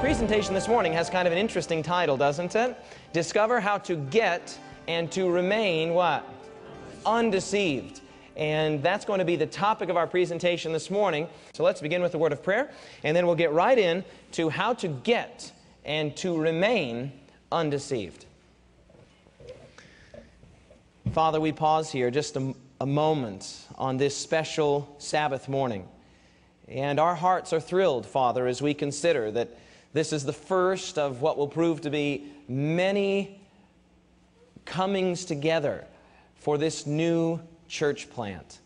Presentation this morning has kind of an interesting title, doesn't it? Discover how to get and to remain what? Undeceived. And that's going to be the topic of our presentation this morning. So let's begin with the word of prayer, and then we'll get right in to how to get and to remain undeceived. Father, we pause here just a, a moment on this special Sabbath morning. And our hearts are thrilled, Father, as we consider that this is the first of what will prove to be many comings together for this new church plant.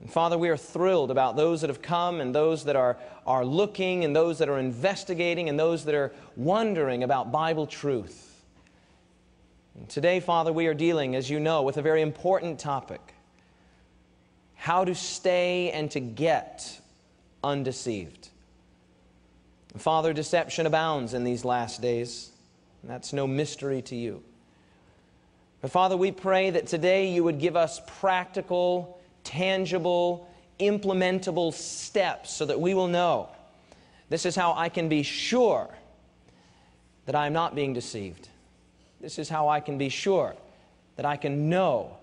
And Father, we are thrilled about those that have come and those that are, are looking and those that are investigating and those that are wondering about Bible truth. And today, Father, we are dealing, as you know, with a very important topic how to stay and to get undeceived. Father, deception abounds in these last days. And that's no mystery to you. But Father, we pray that today you would give us practical, tangible, implementable steps so that we will know this is how I can be sure that I am not being deceived. This is how I can be sure that I can know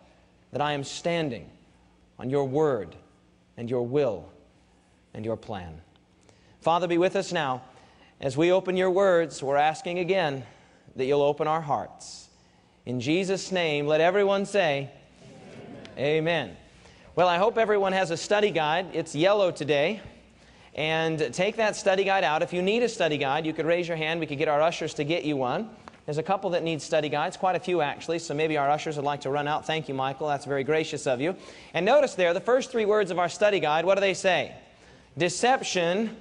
that I am standing on your word and your will and your plan. Father, be with us now. As we open your words, we're asking again that you'll open our hearts. In Jesus' name, let everyone say, Amen. Amen. Well, I hope everyone has a study guide. It's yellow today. And take that study guide out. If you need a study guide, you could raise your hand. We could get our ushers to get you one. There's a couple that need study guides, quite a few actually, so maybe our ushers would like to run out. Thank you, Michael. That's very gracious of you. And notice there, the first three words of our study guide, what do they say? Deception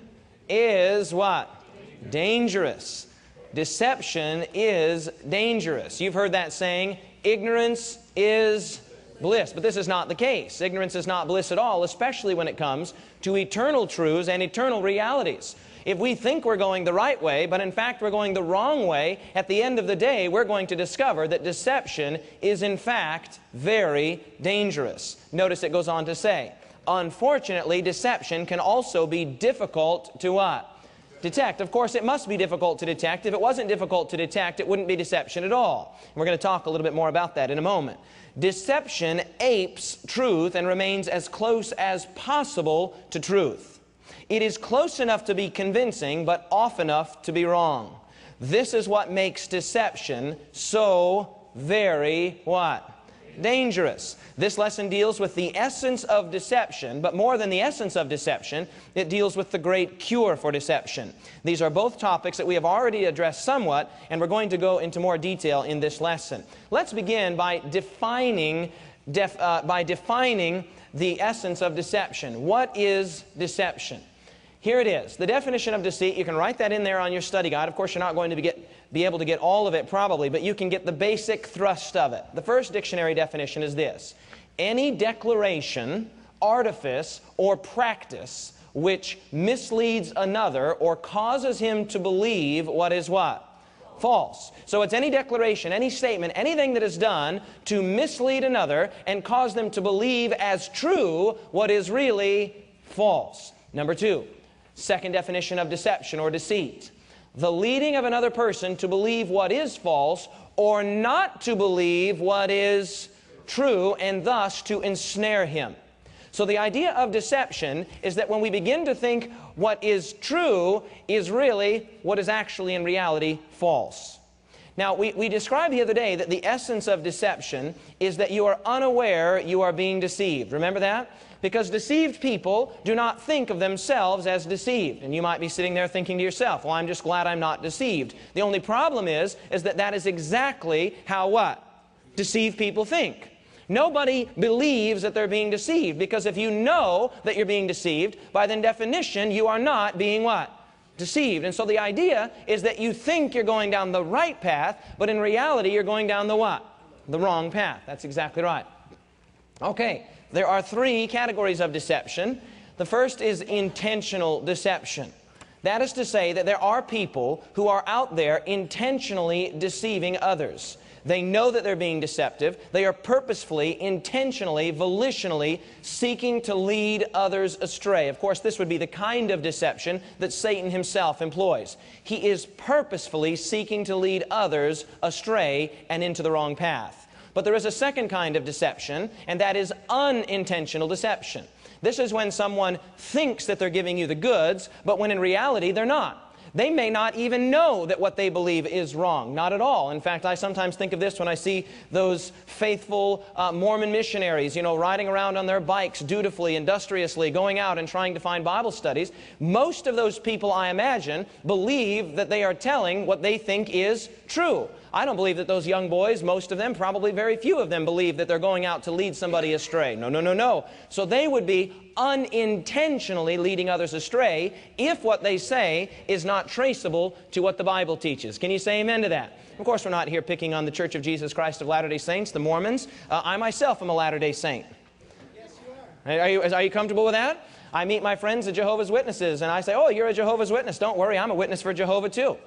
is what? Dangerous. Deception is dangerous. You've heard that saying, ignorance is bliss. But this is not the case. Ignorance is not bliss at all, especially when it comes to eternal truths and eternal realities. If we think we're going the right way, but in fact we're going the wrong way, at the end of the day, we're going to discover that deception is in fact very dangerous. Notice it goes on to say, unfortunately, deception can also be difficult to what? Detect. Of course, it must be difficult to detect. If it wasn't difficult to detect, it wouldn't be deception at all. We're going to talk a little bit more about that in a moment. Deception apes truth and remains as close as possible to truth. It is close enough to be convincing, but off enough to be wrong. This is what makes deception so very what? Dangerous. This lesson deals with the essence of deception, but more than the essence of deception, it deals with the great cure for deception. These are both topics that we have already addressed somewhat, and we're going to go into more detail in this lesson. Let's begin by defining, def, uh, by defining the essence of deception. What is deception? Here it is. The definition of deceit, you can write that in there on your study guide. Of course, you're not going to get be able to get all of it probably, but you can get the basic thrust of it. The first dictionary definition is this any declaration, artifice, or practice which misleads another or causes him to believe what is what? False. So it's any declaration, any statement, anything that is done to mislead another and cause them to believe as true what is really false. Number two, second definition of deception or deceit the leading of another person to believe what is false or not to believe what is true and thus to ensnare him. So the idea of deception is that when we begin to think what is true is really what is actually in reality false. Now, we, we described the other day that the essence of deception is that you are unaware you are being deceived. Remember that? Because deceived people do not think of themselves as deceived. And you might be sitting there thinking to yourself, well, I'm just glad I'm not deceived. The only problem is, is that that is exactly how what? Deceived people think. Nobody believes that they're being deceived because if you know that you're being deceived, by then definition, you are not being what? Deceived. And so the idea is that you think you're going down the right path, but in reality, you're going down the what? The wrong path. That's exactly right. Okay, there are three categories of deception. The first is intentional deception. That is to say that there are people who are out there intentionally deceiving others. They know that they're being deceptive. They are purposefully, intentionally, volitionally seeking to lead others astray. Of course, this would be the kind of deception that Satan himself employs. He is purposefully seeking to lead others astray and into the wrong path. But there is a second kind of deception, and that is unintentional deception. This is when someone thinks that they're giving you the goods, but when in reality they're not. They may not even know that what they believe is wrong. Not at all. In fact, I sometimes think of this when I see those faithful uh, Mormon missionaries, you know, riding around on their bikes dutifully, industriously, going out and trying to find Bible studies. Most of those people, I imagine, believe that they are telling what they think is true. I don't believe that those young boys, most of them, probably very few of them, believe that they're going out to lead somebody astray. No, no, no, no. So they would be unintentionally leading others astray if what they say is not traceable to what the Bible teaches. Can you say amen to that? Of course, we're not here picking on the Church of Jesus Christ of Latter day Saints, the Mormons. Uh, I myself am a Latter day Saint. Yes, you are. Are you, are you comfortable with that? I meet my friends, the Jehovah's Witnesses, and I say, Oh, you're a Jehovah's Witness. Don't worry, I'm a witness for Jehovah too.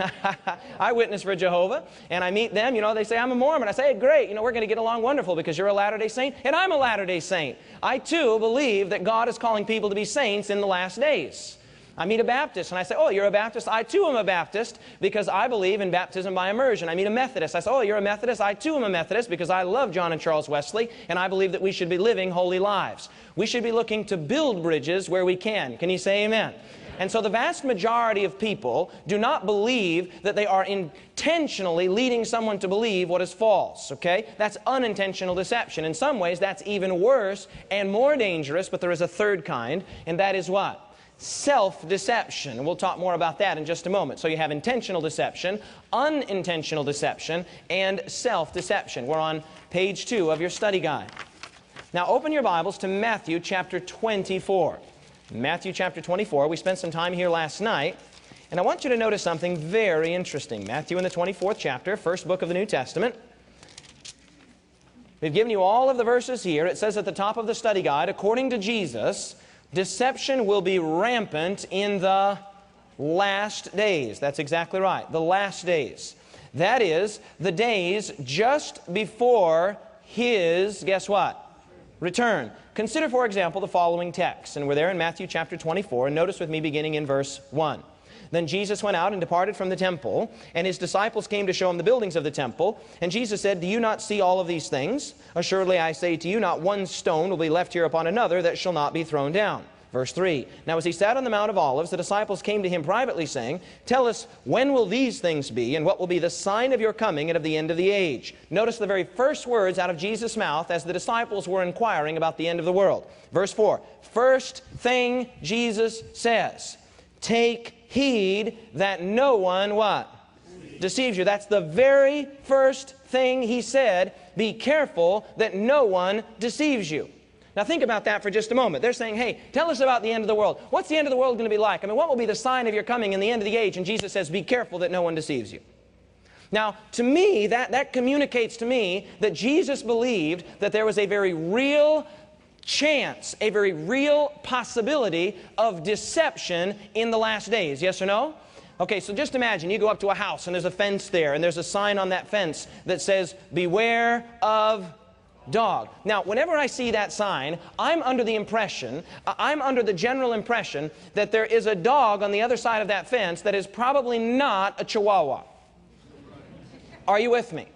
I witness for Jehovah, and I meet them. You know, they say, I'm a Mormon. I say, hey, great. You know, we're going to get along wonderful because you're a Latter day Saint, and I'm a Latter day Saint. I too believe that God is calling people to be saints in the last days. I meet a Baptist and I say, Oh, you're a Baptist? I too am a Baptist because I believe in baptism by immersion. I meet a Methodist. I say, Oh, you're a Methodist? I too am a Methodist because I love John and Charles Wesley and I believe that we should be living holy lives. We should be looking to build bridges where we can. Can you say amen? And so the vast majority of people do not believe that they are intentionally leading someone to believe what is false, okay? That's unintentional deception. In some ways, that's even worse and more dangerous, but there is a third kind, and that is what? Self-deception. We'll talk more about that in just a moment. So you have intentional deception, unintentional deception, and self-deception. We're on page two of your study guide. Now open your Bibles to Matthew chapter 24. Matthew chapter 24. We spent some time here last night. And I want you to notice something very interesting. Matthew in the 24th chapter, first book of the New Testament. We've given you all of the verses here. It says at the top of the study guide, according to Jesus, deception will be rampant in the last days. That's exactly right. The last days. That is, the days just before His, guess what? Return. Consider, for example, the following text. And we're there in Matthew chapter 24. And notice with me beginning in verse 1. Then Jesus went out and departed from the temple, and his disciples came to show him the buildings of the temple. And Jesus said, Do you not see all of these things? Assuredly I say to you, not one stone will be left here upon another that shall not be thrown down. Verse 3 Now as he sat on the Mount of Olives, the disciples came to him privately, saying, Tell us, when will these things be, and what will be the sign of your coming and of the end of the age? Notice the very first words out of Jesus' mouth as the disciples were inquiring about the end of the world. Verse 4 First thing Jesus says, Take heed that no one what? Deceives you. That's the very first thing he said. Be careful that no one deceives you. Now think about that for just a moment. They're saying, hey, tell us about the end of the world. What's the end of the world going to be like? I mean, what will be the sign of your coming in the end of the age? And Jesus says, be careful that no one deceives you. Now, to me, that, that communicates to me that Jesus believed that there was a very real chance, a very real possibility of deception in the last days. Yes or no? Okay, so just imagine you go up to a house and there's a fence there and there's a sign on that fence that says, Beware of dog. Now, whenever I see that sign, I'm under the impression, I'm under the general impression that there is a dog on the other side of that fence that is probably not a chihuahua. Are you with me?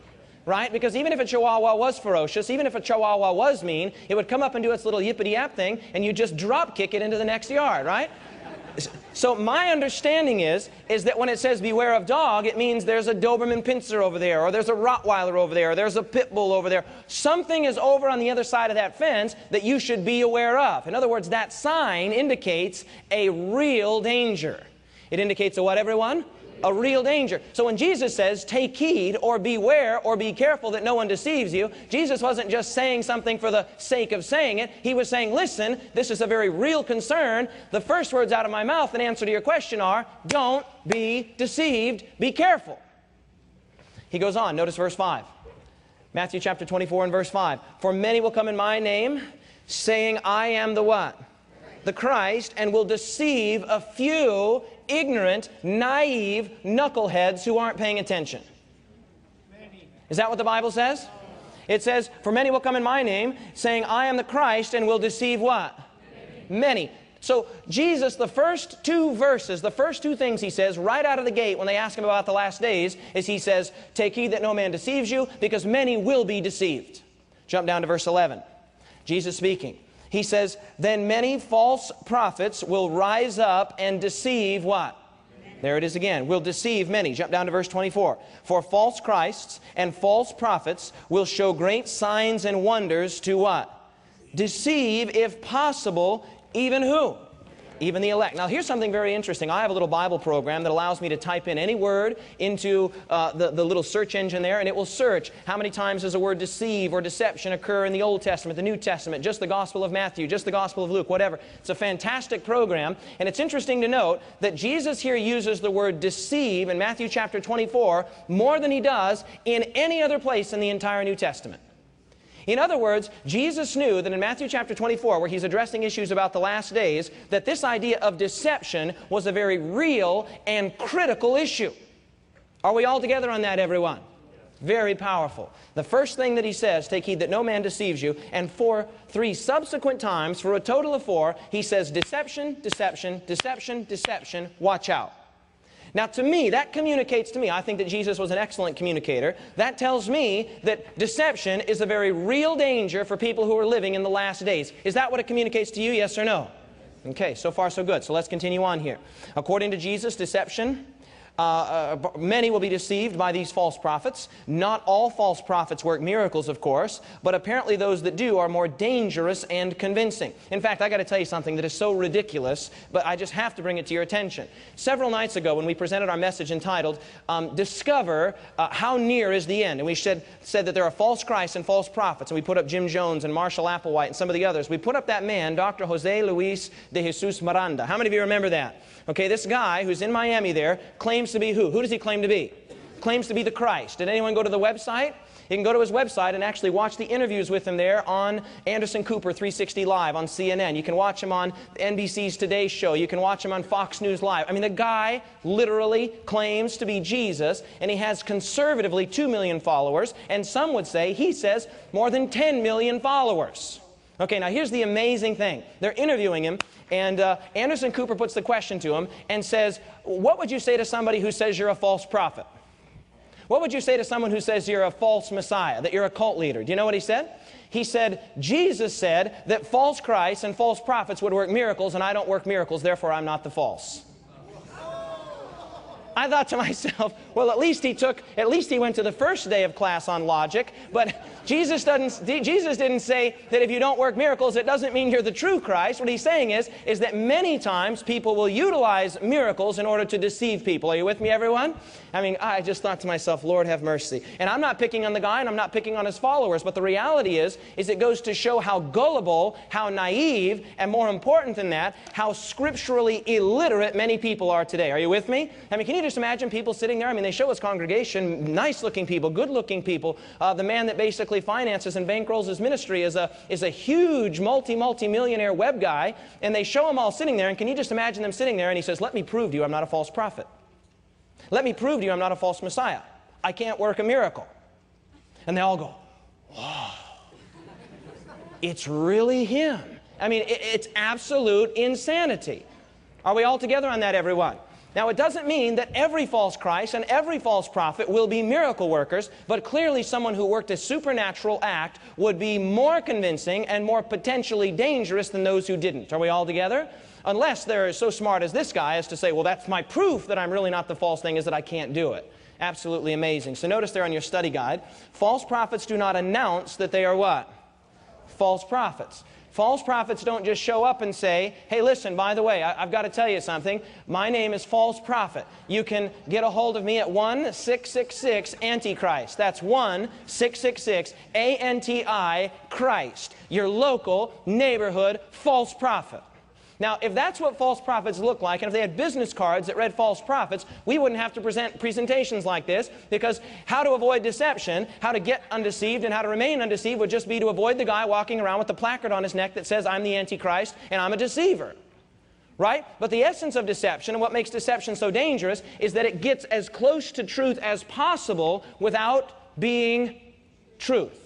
Right? Because even if a chihuahua was ferocious, even if a chihuahua was mean, it would come up and do its little yippity yap thing, and you'd just drop kick it into the next yard, right? So my understanding is, is that when it says beware of dog, it means there's a Doberman Pinscher over there, or there's a Rottweiler over there, or there's a Pit Bull over there. Something is over on the other side of that fence that you should be aware of. In other words, that sign indicates a real danger. It indicates a what, everyone? A real danger. So when Jesus says, take heed or beware or be careful that no one deceives you, Jesus wasn't just saying something for the sake of saying it. He was saying, listen, this is a very real concern. The first words out of my mouth in answer to your question are, don't be deceived, be careful. He goes on, notice verse 5. Matthew chapter 24 and verse 5. For many will come in my name, saying, I am the what? The Christ, and will deceive a few ignorant, naive knuckleheads who aren't paying attention. Is that what the Bible says? It says, For many will come in my name, saying, I am the Christ, and will deceive what? Many. many. So, Jesus, the first two verses, the first two things he says right out of the gate when they ask him about the last days is he says, Take heed that no man deceives you, because many will be deceived. Jump down to verse 11. Jesus speaking. He says, Then many false prophets will rise up and deceive what? There it is again. Will deceive many. Jump down to verse 24. For false Christs and false prophets will show great signs and wonders to what? Deceive, if possible, even who? Even the elect. Now, here's something very interesting. I have a little Bible program that allows me to type in any word into uh, the, the little search engine there, and it will search how many times does the word deceive or deception occur in the Old Testament, the New Testament, just the Gospel of Matthew, just the Gospel of Luke, whatever. It's a fantastic program, and it's interesting to note that Jesus here uses the word deceive in Matthew chapter 24 more than he does in any other place in the entire New Testament. In other words, Jesus knew that in Matthew chapter 24, where he's addressing issues about the last days, that this idea of deception was a very real and critical issue. Are we all together on that, everyone? Very powerful. The first thing that he says, take heed that no man deceives you. And for three subsequent times, for a total of four, he says, deception, deception, deception, deception, watch out. Now, to me, that communicates to me, I think that Jesus was an excellent communicator. That tells me that deception is a very real danger for people who are living in the last days. Is that what it communicates to you, yes or no? Okay, so far so good. So let's continue on here. According to Jesus, deception uh, uh, many will be deceived by these false prophets. Not all false prophets work miracles, of course, but apparently those that do are more dangerous and convincing. In fact, I got to tell you something that is so ridiculous, but I just have to bring it to your attention. Several nights ago, when we presented our message entitled um, "Discover uh, How Near Is the End," and we said, said that there are false Christs and false prophets, and we put up Jim Jones and Marshall Applewhite and some of the others. We put up that man, Dr. Jose Luis de Jesus Miranda. How many of you remember that? Okay, this guy who's in Miami there claims to be who? Who does he claim to be? Claims to be the Christ. Did anyone go to the website? You can go to his website and actually watch the interviews with him there on Anderson Cooper 360 Live on CNN. You can watch him on NBC's Today Show. You can watch him on Fox News Live. I mean, the guy literally claims to be Jesus, and he has conservatively 2 million followers, and some would say he says more than 10 million followers. Okay, now here's the amazing thing. They're interviewing him, and uh, Anderson Cooper puts the question to him and says, What would you say to somebody who says you're a false prophet? What would you say to someone who says you're a false Messiah, that you're a cult leader? Do you know what he said? He said, Jesus said that false Christs and false prophets would work miracles, and I don't work miracles, therefore I'm not the false. I thought to myself, well, at least he took, at least he went to the first day of class on logic, but Jesus, doesn't, Jesus didn't say that if you don't work miracles, it doesn't mean you're the true Christ. What he's saying is, is that many times people will utilize miracles in order to deceive people. Are you with me, everyone? I mean, I just thought to myself, Lord have mercy. And I'm not picking on the guy and I'm not picking on his followers, but the reality is, is it goes to show how gullible, how naive, and more important than that, how scripturally illiterate many people are today. Are you with me? I mean, can you just imagine people sitting there? I mean, they show us congregation, nice looking people, good looking people. Uh, the man that basically finances and bankrolls his ministry is a, is a huge multi, multi millionaire web guy. And they show him all sitting there. And can you just imagine them sitting there? And he says, Let me prove to you I'm not a false prophet. Let me prove to you I'm not a false Messiah. I can't work a miracle. And they all go, Wow. It's really him. I mean, it, it's absolute insanity. Are we all together on that, everyone? Now, it doesn't mean that every false Christ and every false prophet will be miracle workers, but clearly someone who worked a supernatural act would be more convincing and more potentially dangerous than those who didn't. Are we all together? Unless they're so smart as this guy as to say, well, that's my proof that I'm really not the false thing, is that I can't do it. Absolutely amazing. So notice there on your study guide, false prophets do not announce that they are what? False prophets. False prophets don't just show up and say, hey, listen, by the way, I, have got to tell you something. My name is false prophet. You can get a hold of me at 1 666 Antichrist. That's 1 666 A N T I Christ, your local neighborhood false prophet. Now, if that's what false prophets look like, and if they had business cards that read false prophets, we wouldn't have to present presentations like this because how to avoid deception, how to get undeceived, and how to remain undeceived would just be to avoid the guy walking around with the placard on his neck that says, I'm the Antichrist and I'm a deceiver. Right? But the essence of deception and what makes deception so dangerous is that it gets as close to truth as possible without being truth.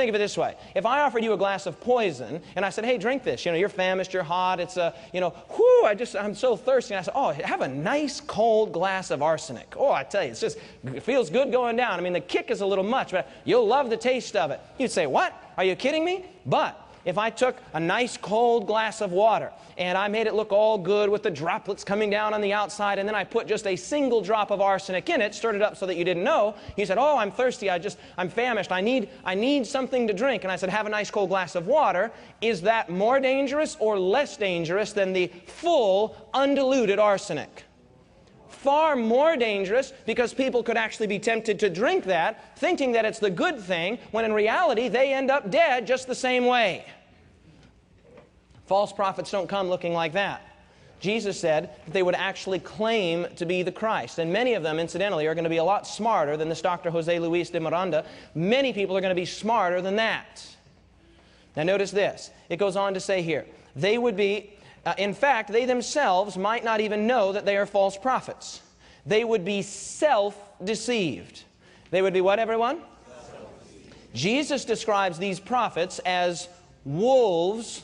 Think of it this way. If I offered you a glass of poison and I said, hey, drink this, you know, you're famished, you're hot, it's a, you know, whoo, I just, I'm so thirsty. And I said, oh, have a nice cold glass of arsenic. Oh, I tell you, it's just, it feels good going down. I mean, the kick is a little much, but you'll love the taste of it. You'd say, what? Are you kidding me? But if I took a nice cold glass of water and I made it look all good with the droplets coming down on the outside and then I put just a single drop of arsenic in it, stirred it up so that you didn't know, you said, "Oh, I'm thirsty. I just I'm famished. I need I need something to drink." And I said, "Have a nice cold glass of water." Is that more dangerous or less dangerous than the full undiluted arsenic? Far more dangerous because people could actually be tempted to drink that, thinking that it's the good thing, when in reality they end up dead just the same way. False prophets don't come looking like that. Jesus said that they would actually claim to be the Christ. And many of them, incidentally, are going to be a lot smarter than this Dr. Jose Luis de Miranda. Many people are going to be smarter than that. Now, notice this. It goes on to say here, they would be uh, in fact, they themselves might not even know that they are false prophets. They would be self deceived. They would be what, everyone? Jesus describes these prophets as wolves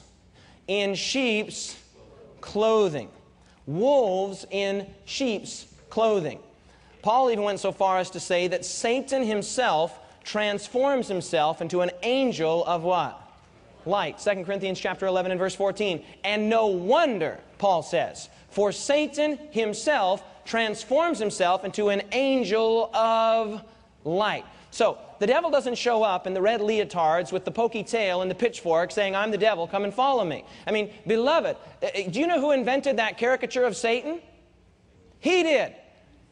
in sheep's clothing. Wolves in sheep's clothing. Paul even went so far as to say that Satan himself transforms himself into an angel of what? Light. 2 Corinthians chapter 11 and verse 14. And no wonder, Paul says, for Satan himself transforms himself into an angel of light. So, the devil doesn't show up in the red leotards with the pokey tail and the pitchfork saying, I'm the devil, come and follow me. I mean, beloved, uh, uh, do you know who invented that caricature of Satan? He did.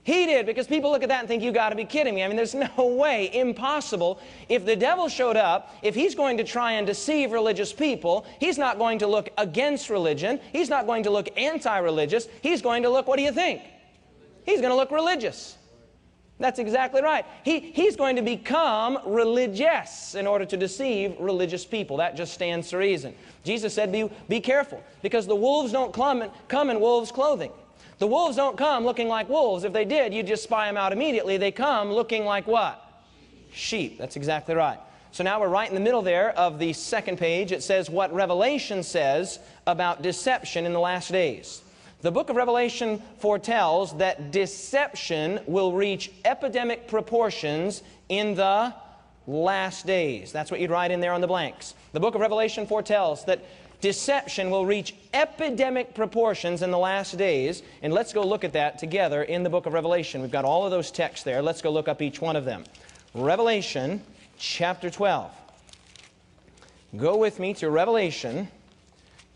He did because people look at that and think, you got to be kidding me. I mean, there's no way, impossible. If the devil showed up, if he's going to try and deceive religious people, he's not going to look against religion. He's not going to look anti religious. He's going to look, what do you think? He's going to look religious. That's exactly right. He, he's going to become religious in order to deceive religious people. That just stands to reason. Jesus said, be, be careful because the wolves don't come in, come in wolves' clothing. The wolves don't come looking like wolves. If they did, you'd just spy them out immediately. They come looking like what? Sheep. That's exactly right. So now we're right in the middle there of the second page. It says what Revelation says about deception in the last days. The book of Revelation foretells that deception will reach epidemic proportions in the last days. That's what you'd write in there on the blanks. The book of Revelation foretells that deception will reach epidemic proportions in the last days. And let's go look at that together in the book of Revelation. We've got all of those texts there. Let's go look up each one of them. Revelation chapter 12. Go with me to Revelation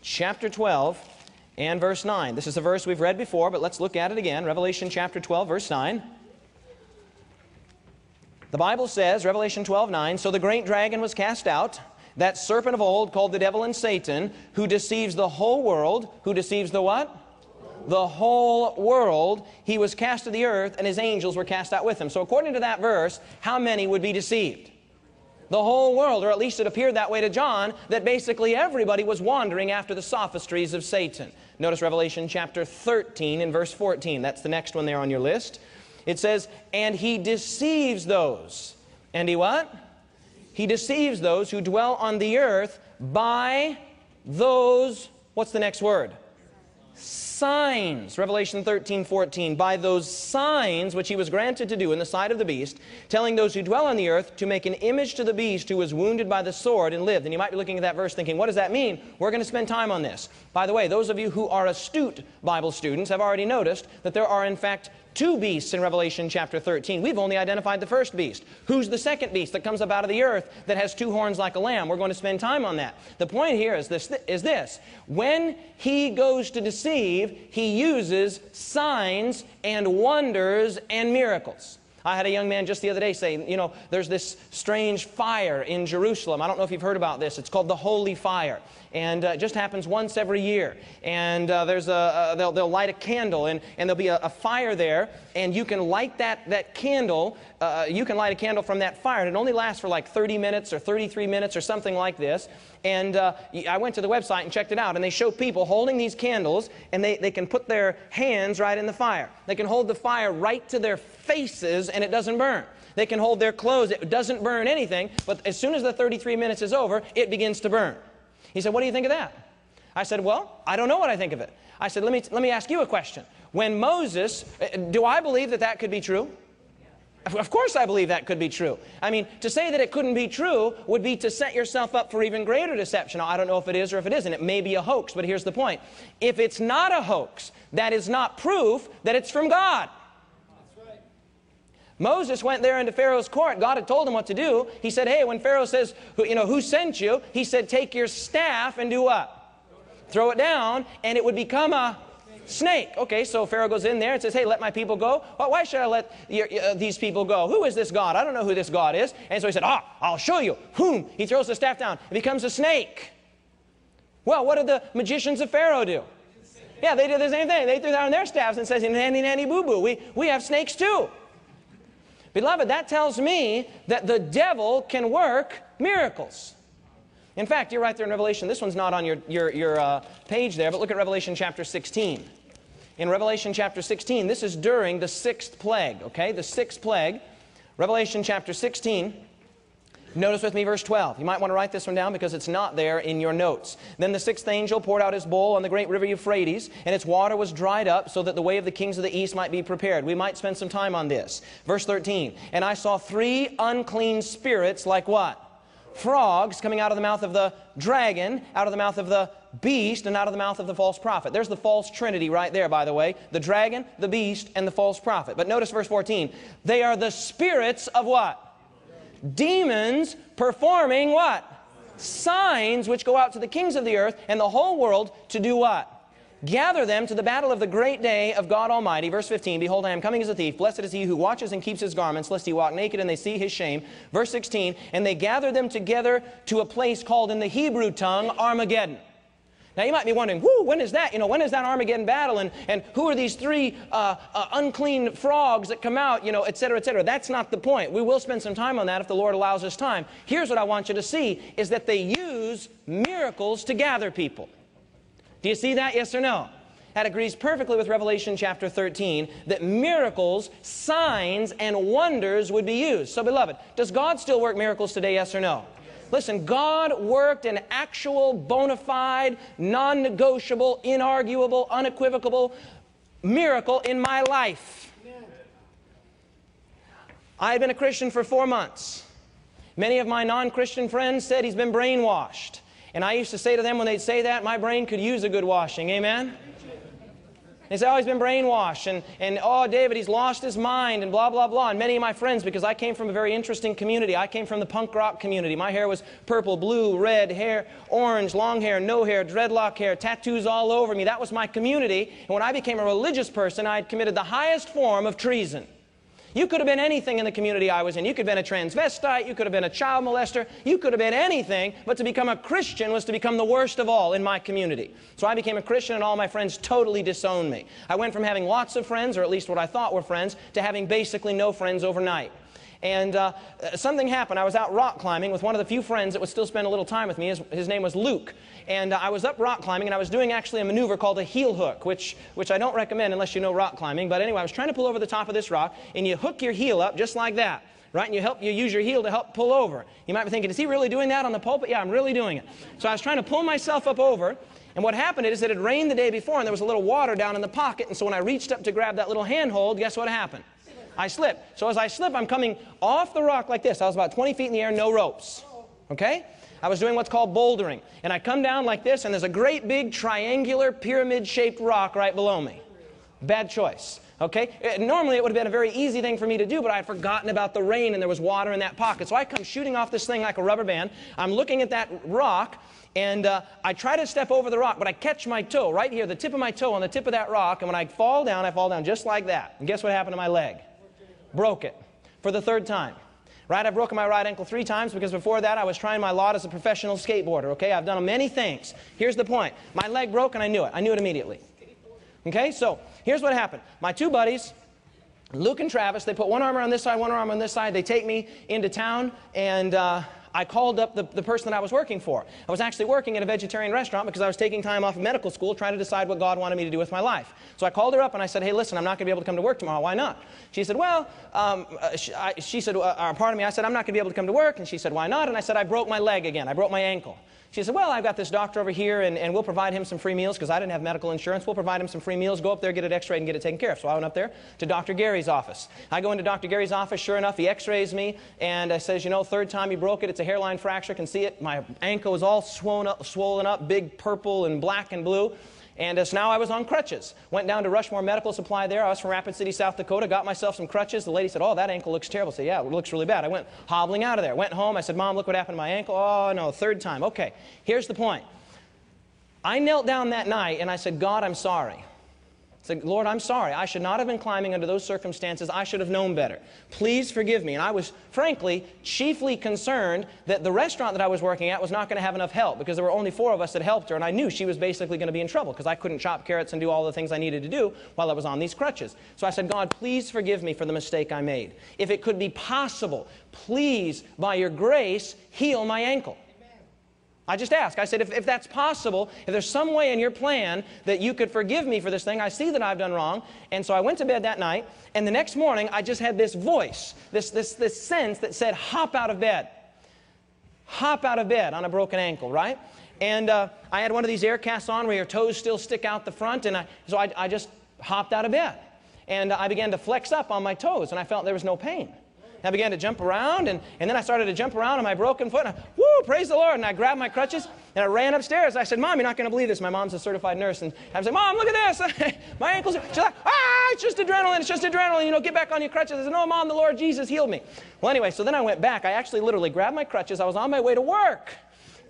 chapter 12 and verse 9. This is a verse we've read before, but let's look at it again. Revelation chapter 12, verse 9. The Bible says, Revelation 12, 9, So the great dragon was cast out that serpent of old called the devil and Satan, who deceives the whole world, who deceives the what? The whole world. He was cast to the earth, and his angels were cast out with him. So, according to that verse, how many would be deceived? The whole world, or at least it appeared that way to John, that basically everybody was wandering after the sophistries of Satan. Notice Revelation chapter 13 and verse 14. That's the next one there on your list. It says, And he deceives those. And he what? He deceives those who dwell on the earth by those, what's the next word? signs. Revelation 13, 14. By those signs which he was granted to do in the sight of the beast, telling those who dwell on the earth to make an image to the beast who was wounded by the sword and lived. And you might be looking at that verse thinking, what does that mean? We're going to spend time on this. By the way, those of you who are astute Bible students have already noticed that there are, in fact, two beasts in Revelation chapter 13. We've only identified the first beast. Who's the second beast that comes up out of the earth that has two horns like a lamb? We're going to spend time on that. The point here is this, is this. When he goes to deceive, he uses signs and wonders and miracles. I had a young man just the other day say, you know, there's this strange fire in Jerusalem. I don't know if you've heard about this. It's called the Holy Fire. And uh, it just happens once every year. And uh, there's a, uh, they'll, they'll light a candle, and, and there'll be a, a, fire there, and you can light that, that candle. Uh, you can light a candle from that fire, and it only lasts for like 30 minutes or 33 minutes or something like this. And uh, I went to the website and checked it out, and they show people holding these candles, and they, they can put their hands right in the fire. They can hold the fire right to their faces, and it doesn't burn. They can hold their clothes. It doesn't burn anything, but as soon as the 33 minutes is over, it begins to burn. He said, What do you think of that? I said, Well, I don't know what I think of it. I said, Let me, let me ask you a question. When Moses, uh, do I believe that that could be true? Of course, I believe that could be true. I mean, to say that it couldn't be true would be to set yourself up for even greater deception. I don't know if it is or if it isn't. It may be a hoax, but here's the point. If it's not a hoax, that is not proof that it's from God. Moses went there into Pharaoh's court. God had told him what to do. He said, Hey, when Pharaoh says, you know, who sent you? He said, Take your staff and do what? Throw it down, and it would become a snake. Okay, so Pharaoh goes in there and says, Hey, let my people go. Well, why should I let your, uh, these people go? Who is this God? I don't know who this God is. And so he said, Ah, I'll show you. Whom? He throws the staff down. It becomes a snake. Well, what did the magicians of Pharaoh do? Yeah, they did the same thing. They threw down their staffs and says, nanny, nanny, boo, boo. We, we have snakes too. Beloved, that tells me that the devil can work miracles. In fact, you're right there in Revelation. This one's not on your, your, your uh, page there, but look at Revelation chapter 16. In Revelation chapter 16, this is during the sixth plague, okay? The sixth plague. Revelation chapter 16. Notice with me verse 12. You might want to write this one down because it's not there in your notes. Then the sixth angel poured out his bowl on the great river Euphrates, and its water was dried up so that the way of the kings of the east might be prepared. We might spend some time on this. Verse 13. And I saw three unclean spirits like what? Frogs coming out of the mouth of the dragon, out of the mouth of the beast, and out of the mouth of the false prophet. There's the false trinity right there, by the way. The dragon, the beast, and the false prophet. But notice verse 14. They are the spirits of what? Demons performing what? Signs which go out to the kings of the earth and the whole world to do what? Gather them to the battle of the great day of God Almighty. Verse 15, Behold, I am coming as a thief. Blessed is he who watches and keeps his garments, lest he walk naked and they see his shame. Verse 16, And they gather them together to a place called in the Hebrew tongue Armageddon. Now you might be wondering, whoo, when is that? You know, when is that Armageddon battle? And, and who are these three uh, uh, unclean frogs that come out, you know, et cetera, et cetera. That's not the point. We will spend some time on that if the Lord allows us time. Here's what I want you to see, is that they use miracles to gather people. Do you see that, yes or no? That agrees perfectly with Revelation chapter 13 that miracles, signs, and wonders would be used. So, beloved, does God still work miracles today, yes or no? Listen, God worked an actual, bona fide, non negotiable, inarguable, unequivocal miracle in my life. I had been a Christian for four months. Many of my non Christian friends said he's been brainwashed. And I used to say to them when they'd say that, my brain could use a good washing. Amen? They say, oh, he's been brainwashed, and, and oh, David, he's lost his mind, and blah, blah, blah. And many of my friends, because I came from a very interesting community, I came from the punk rock community. My hair was purple, blue, red, hair, orange, long hair, no hair, dreadlock hair, tattoos all over me. That was my community. And when I became a religious person, I had committed the highest form of treason. You could have been anything in the community I was in. You could have been a transvestite. You could have been a child molester. You could have been anything. But to become a Christian was to become the worst of all in my community. So I became a Christian, and all my friends totally disowned me. I went from having lots of friends, or at least what I thought were friends, to having basically no friends overnight. And uh, something happened. I was out rock climbing with one of the few friends that would still spend a little time with me. His, his name was Luke. And uh, I was up rock climbing, and I was doing actually a maneuver called a heel hook, which, which I don't recommend unless you know rock climbing. But anyway, I was trying to pull over the top of this rock, and you hook your heel up just like that right? And you help you use your heel to help pull over. You might be thinking, is he really doing that on the pulpit? Yeah, I'm really doing it. So I was trying to pull myself up over, and what happened is that it rained the day before, and there was a little water down in the pocket. And so when I reached up to grab that little handhold, guess what happened? I slipped. So as I slip, I'm coming off the rock like this. I was about 20 feet in the air, no ropes. Okay? I was doing what's called bouldering. And I come down like this, and there's a great big triangular pyramid shaped rock right below me. Bad choice. Okay? It, normally it would have been a very easy thing for me to do, but I had forgotten about the rain and there was water in that pocket. So I come shooting off this thing like a rubber band. I'm looking at that rock, and uh, I try to step over the rock, but I catch my toe right here, the tip of my toe on the tip of that rock, and when I fall down, I fall down just like that. And guess what happened to my leg? broke it for the third time. Right? I've broken my right ankle three times because before that I was trying my lot as a professional skateboarder. Okay? I've done many things. Here's the point. My leg broke and I knew it. I knew it immediately. Okay? So here's what happened. My two buddies, Luke and Travis, they put one arm on this side, one arm on this side. They take me into town, and uh, I called up the, the person that I was working for. I was actually working at a vegetarian restaurant because I was taking time off of medical school trying to decide what God wanted me to do with my life. So I called her up and I said, hey, listen, I'm not going to be able to come to work tomorrow. Why not? She said, well, um, uh, she, I, she, said, uh, uh, pardon me. I said, I'm not going to be able to come to work. And she said, why not? And I said, I broke my leg again. I broke my ankle. She said, Well, I've got this doctor over here, and, and we'll provide him some free meals because I didn't have medical insurance. We'll provide him some free meals. Go up there, get it x rayed, and get it taken care of. So I went up there to Dr. Gary's office. I go into Dr. Gary's office. Sure enough, he x rays me and uh, says, You know, third time you broke it. It's a hairline fracture. I Can see it. My ankle is all swollen up, swollen up big purple and black and blue. And so now I was on crutches. Went down to Rushmore Medical Supply there. I was from Rapid City, South Dakota. Got myself some crutches. The lady said, Oh, that ankle looks terrible. I said, Yeah, it looks really bad. I went hobbling out of there. Went home. I said, Mom, look what happened to my ankle. Oh, no, third time. Okay, here's the point. I knelt down that night and I said, God, I'm sorry. I said, Lord, I'm sorry. I should not have been climbing under those circumstances. I should have known better. Please forgive me. And I was, frankly, chiefly concerned that the restaurant that I was working at was not going to have enough help because there were only four of us that helped her, and I knew she was basically going to be in trouble because I couldn't chop carrots and do all the things I needed to do while I was on these crutches. So I said, God, please forgive me for the mistake I made. If it could be possible, please, by your grace, heal my ankle. I just ask. I said, if, if that's possible, if there's some way in your plan that you could forgive me for this thing, I see that I've done wrong. And so I went to bed that night, and the next morning I just had this voice, this, this, this sense that said, hop out of bed. Hop out of bed on a broken ankle, right? And uh, I had one of these air casts on where your toes still stick out the front, and I, so I, I just hopped out of bed. And I began to flex up on my toes, and I felt there was no pain. I began to jump around, and, and then I started to jump around on my broken foot. And I, Woo, praise the Lord. And I grabbed my crutches, and I ran upstairs. I said, Mom, you're not going to believe this. My mom's a certified nurse. And I said, Mom, look at this. my ankles are... She's like, ah, it's just adrenaline. It's just adrenaline. You know, get back on your crutches. I said, no, Mom, the Lord Jesus healed me. Well, anyway, so then I went back. I actually literally grabbed my crutches. I was on my way to work.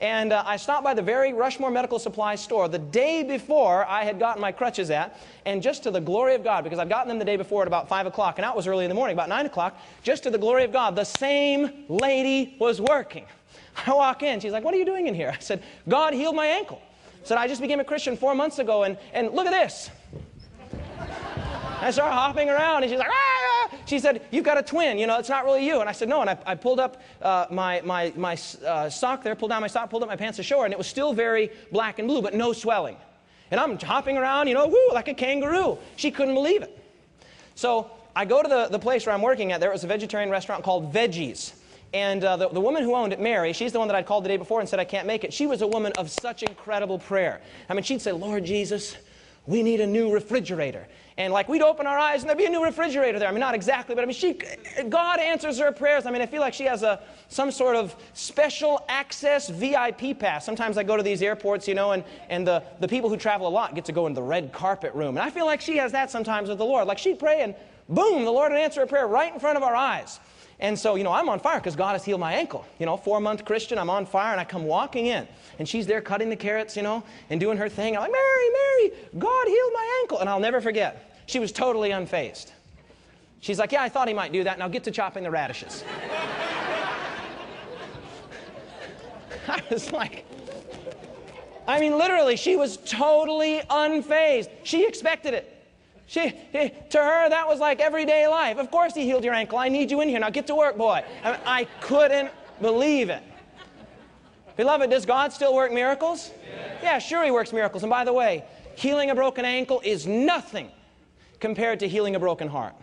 And uh, I stopped by the very Rushmore Medical Supply store the day before I had gotten my crutches at. And just to the glory of God, because I'd gotten them the day before at about 5 o'clock, and that was early in the morning, about 9 o'clock, just to the glory of God, the same lady was working. I walk in, she's like, What are you doing in here? I said, God healed my ankle. I said, I just became a Christian four months ago, and, and look at this. I started hopping around, and she's like, ah! She said, You've got a twin, you know, it's not really you. And I said, No. And I, I pulled up uh, my, my, my uh, sock there, pulled down my sock, pulled up my pants to show her, and it was still very black and blue, but no swelling. And I'm hopping around, you know, woo, like a kangaroo. She couldn't believe it. So I go to the, the place where I'm working at. There was a vegetarian restaurant called Veggies. And uh, the, the woman who owned it, Mary, she's the one that I'd called the day before and said, I can't make it. She was a woman of such incredible prayer. I mean, she'd say, Lord Jesus, we need a new refrigerator. And like we'd open our eyes and there'd be a new refrigerator there. I mean, not exactly, but I mean, she, God answers her prayers. I mean, I feel like she has a, some sort of special access VIP pass. Sometimes I go to these airports, you know, and, and the, the people who travel a lot get to go into the red carpet room. And I feel like she has that sometimes with the Lord. Like she'd pray and boom, the Lord would answer a prayer right in front of our eyes. And so, you know, I'm on fire because God has healed my ankle. You know, four month Christian, I'm on fire, and I come walking in, and she's there cutting the carrots, you know, and doing her thing. I'm like, Mary, Mary, God healed my ankle. And I'll never forget, she was totally unfazed. She's like, Yeah, I thought he might do that. Now get to chopping the radishes. I was like, I mean, literally, she was totally unfazed. She expected it. She, to her, that was like everyday life. Of course, he healed your ankle. I need you in here. Now get to work, boy. I, mean, I couldn't believe it. Beloved, does God still work miracles? Yeah, sure, He works miracles. And by the way, healing a broken ankle is nothing compared to healing a broken heart.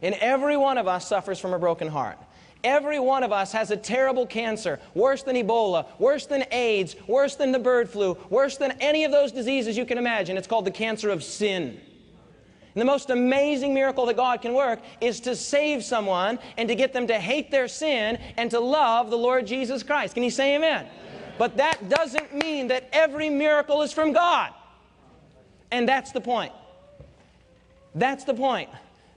And every one of us suffers from a broken heart. Every one of us has a terrible cancer, worse than Ebola, worse than AIDS, worse than the bird flu, worse than any of those diseases you can imagine. It's called the cancer of sin. And the most amazing miracle that God can work is to save someone and to get them to hate their sin and to love the Lord Jesus Christ. Can you say amen? amen? But that doesn't mean that every miracle is from God. And that's the point. That's the point.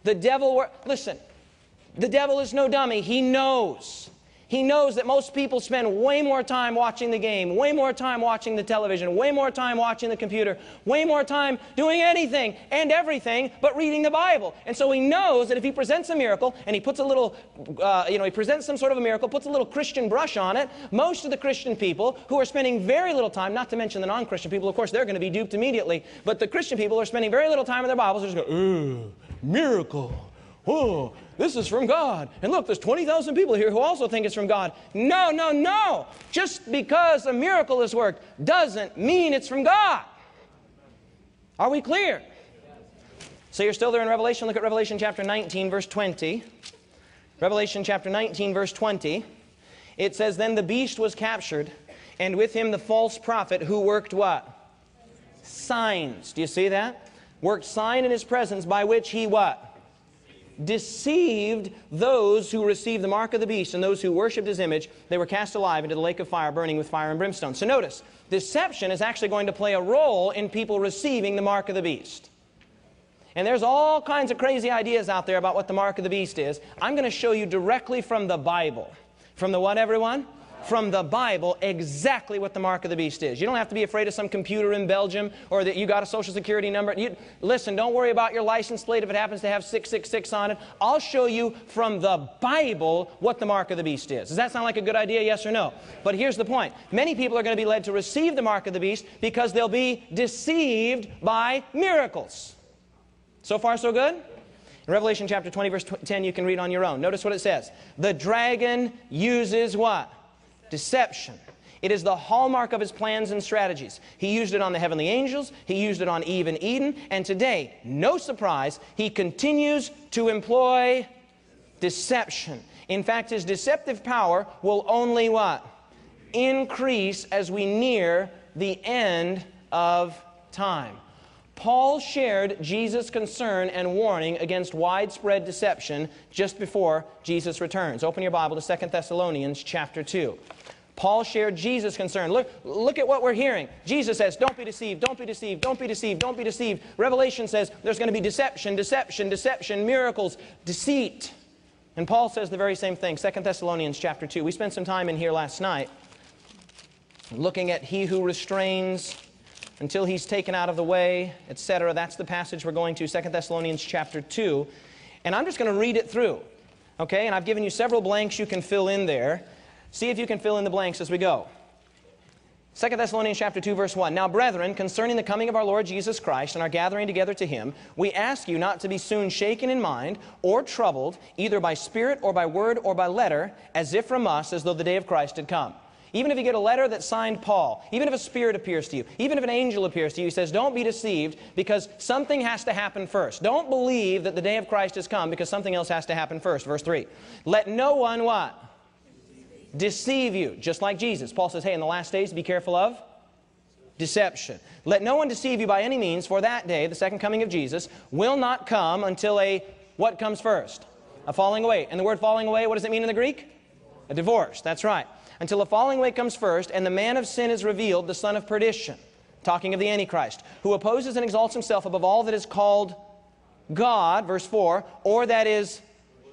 The devil, were listen, the devil is no dummy. He knows. He knows that most people spend way more time watching the game, way more time watching the television, way more time watching the computer, way more time doing anything and everything but reading the Bible. And so he knows that if he presents a miracle and he puts a little, uh, you know, he presents some sort of a miracle, puts a little Christian brush on it, most of the Christian people who are spending very little time, not to mention the non Christian people, of course, they're going to be duped immediately, but the Christian people are spending very little time in their Bibles, they're just going, ooh, miracle. Oh, this is from God. And look, there's 20,000 people here who also think it's from God. No, no, no. Just because a miracle has worked doesn't mean it's from God. Are we clear? So you're still there in Revelation. Look at Revelation chapter 19, verse 20. Revelation chapter 19, verse 20. It says, Then the beast was captured, and with him the false prophet who worked what? Signs. Do you see that? Worked sign in his presence by which he what? Deceived those who received the mark of the beast and those who worshipped his image. They were cast alive into the lake of fire, burning with fire and brimstone. So notice, deception is actually going to play a role in people receiving the mark of the beast. And there's all kinds of crazy ideas out there about what the mark of the beast is. I'm going to show you directly from the Bible. From the what, everyone? From the Bible, exactly what the mark of the beast is. You don't have to be afraid of some computer in Belgium or that you got a social security number. You, listen, don't worry about your license plate if it happens to have 666 on it. I'll show you from the Bible what the mark of the beast is. Does that sound like a good idea, yes or no? But here's the point. Many people are going to be led to receive the mark of the beast because they'll be deceived by miracles. So far, so good? In Revelation chapter 20, verse 10, you can read on your own. Notice what it says. The dragon uses what? Deception. It is the hallmark of his plans and strategies. He used it on the heavenly angels, he used it on Eve and Eden, and today, no surprise, he continues to employ deception. In fact, his deceptive power will only what? Increase as we near the end of time. Paul shared Jesus' concern and warning against widespread deception just before Jesus returns. Open your Bible to 2 Thessalonians chapter 2. Paul shared Jesus' concern. Look, look at what we're hearing. Jesus says, Don't be deceived, don't be deceived, don't be deceived, don't be deceived. Revelation says there's going to be deception, deception, deception, miracles, deceit. And Paul says the very same thing. 2 Thessalonians chapter 2. We spent some time in here last night looking at he who restrains until he's taken out of the way, etc. That's the passage we're going to, 2 Thessalonians chapter 2. And I'm just going to read it through. Okay? And I've given you several blanks you can fill in there. See if you can fill in the blanks as we go. 2 Thessalonians chapter 2 verse 1. Now brethren, concerning the coming of our Lord Jesus Christ and our gathering together to him, we ask you not to be soon shaken in mind or troubled, either by spirit or by word or by letter, as if from us, as though the day of Christ had come. Even if you get a letter that's signed Paul, even if a spirit appears to you, even if an angel appears to you, he says, don't be deceived because something has to happen first. Don't believe that the day of Christ has come because something else has to happen first. Verse 3. Let no one what? Deceive you, just like Jesus. Paul says, hey, in the last days, be careful of deception. Let no one deceive you by any means, for that day, the second coming of Jesus, will not come until a, what comes first? A falling away. And the word falling away, what does it mean in the Greek? A divorce. That's right until the falling away comes first, and the man of sin is revealed, the son of perdition, talking of the Antichrist, who opposes and exalts himself above all that is called God, verse 4, or that is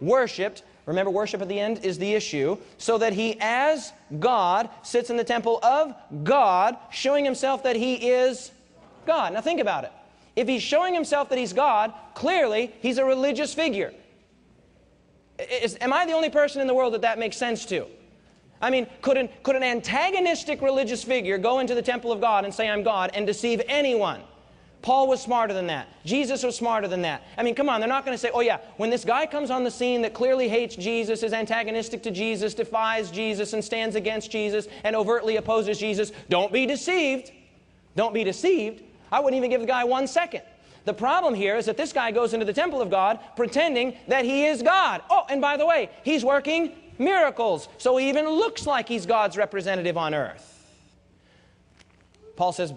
worshiped. Remember, worship at the end is the issue. So that he, as God, sits in the temple of God, showing himself that he is God. Now think about it. If he's showing himself that he's God, clearly he's a religious figure. Is, am I the only person in the world that that makes sense to? I mean, could an, could an antagonistic religious figure go into the temple of God and say, I'm God, and deceive anyone? Paul was smarter than that. Jesus was smarter than that. I mean, come on, they're not going to say, oh yeah, when this guy comes on the scene that clearly hates Jesus, is antagonistic to Jesus, defies Jesus, and stands against Jesus, and overtly opposes Jesus, don't be deceived. Don't be deceived. I wouldn't even give the guy one second. The problem here is that this guy goes into the temple of God pretending that he is God. Oh, and by the way, he's working miracles. So he even looks like he's God's representative on earth. Paul says,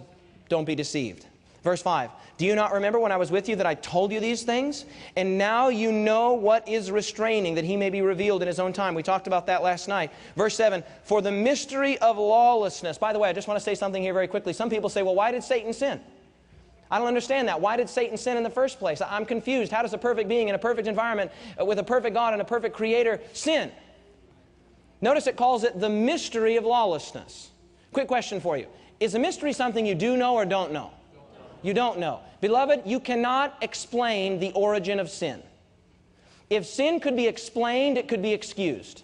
Don't be deceived. Verse 5 Do you not remember when I was with you that I told you these things? And now you know what is restraining, that he may be revealed in his own time. We talked about that last night. Verse 7 For the mystery of lawlessness. By the way, I just want to say something here very quickly. Some people say, Well, why did Satan sin? I don't understand that. Why did Satan sin in the first place? I'm confused. How does a perfect being in a perfect environment uh, with a perfect God and a perfect creator sin? Notice it calls it the mystery of lawlessness. Quick question for you. Is a mystery something you do know or don't know? You don't know. Beloved, you cannot explain the origin of sin. If sin could be explained, it could be excused.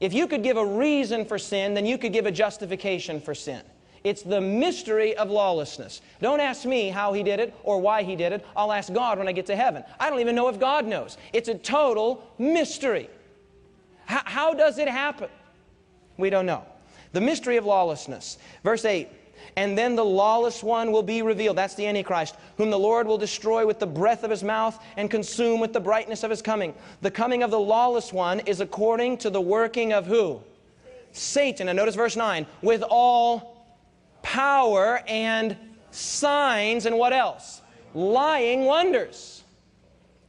If you could give a reason for sin, then you could give a justification for sin. It's the mystery of lawlessness. Don't ask me how he did it or why he did it. I'll ask God when I get to heaven. I don't even know if God knows. It's a total mystery. How, how does it happen? We don't know. The mystery of lawlessness. Verse 8 and then the lawless one will be revealed. That's the Antichrist, whom the Lord will destroy with the breath of his mouth and consume with the brightness of his coming. The coming of the lawless one is according to the working of who? Satan. And notice verse 9. With all power and signs and what else? Lying wonders.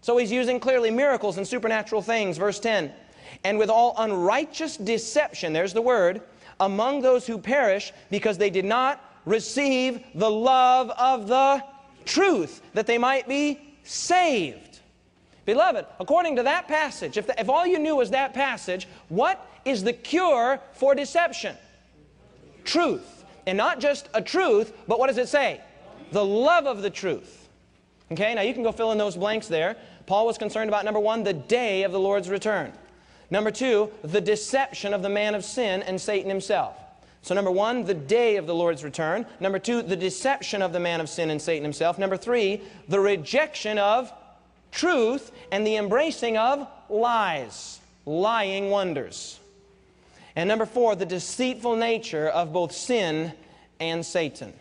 So he's using clearly miracles and supernatural things. Verse 10. And with all unrighteous deception, there's the word, among those who perish because they did not receive the love of the truth, that they might be saved. Beloved, according to that passage, if, the, if all you knew was that passage, what is the cure for deception? Truth. And not just a truth, but what does it say? The love of the truth. Okay, now you can go fill in those blanks there. Paul was concerned about number one, the day of the Lord's return. Number two, the deception of the man of sin and Satan himself. So, number one, the day of the Lord's return. Number two, the deception of the man of sin and Satan himself. Number three, the rejection of truth and the embracing of lies, lying wonders. And number four, the deceitful nature of both sin and Satan.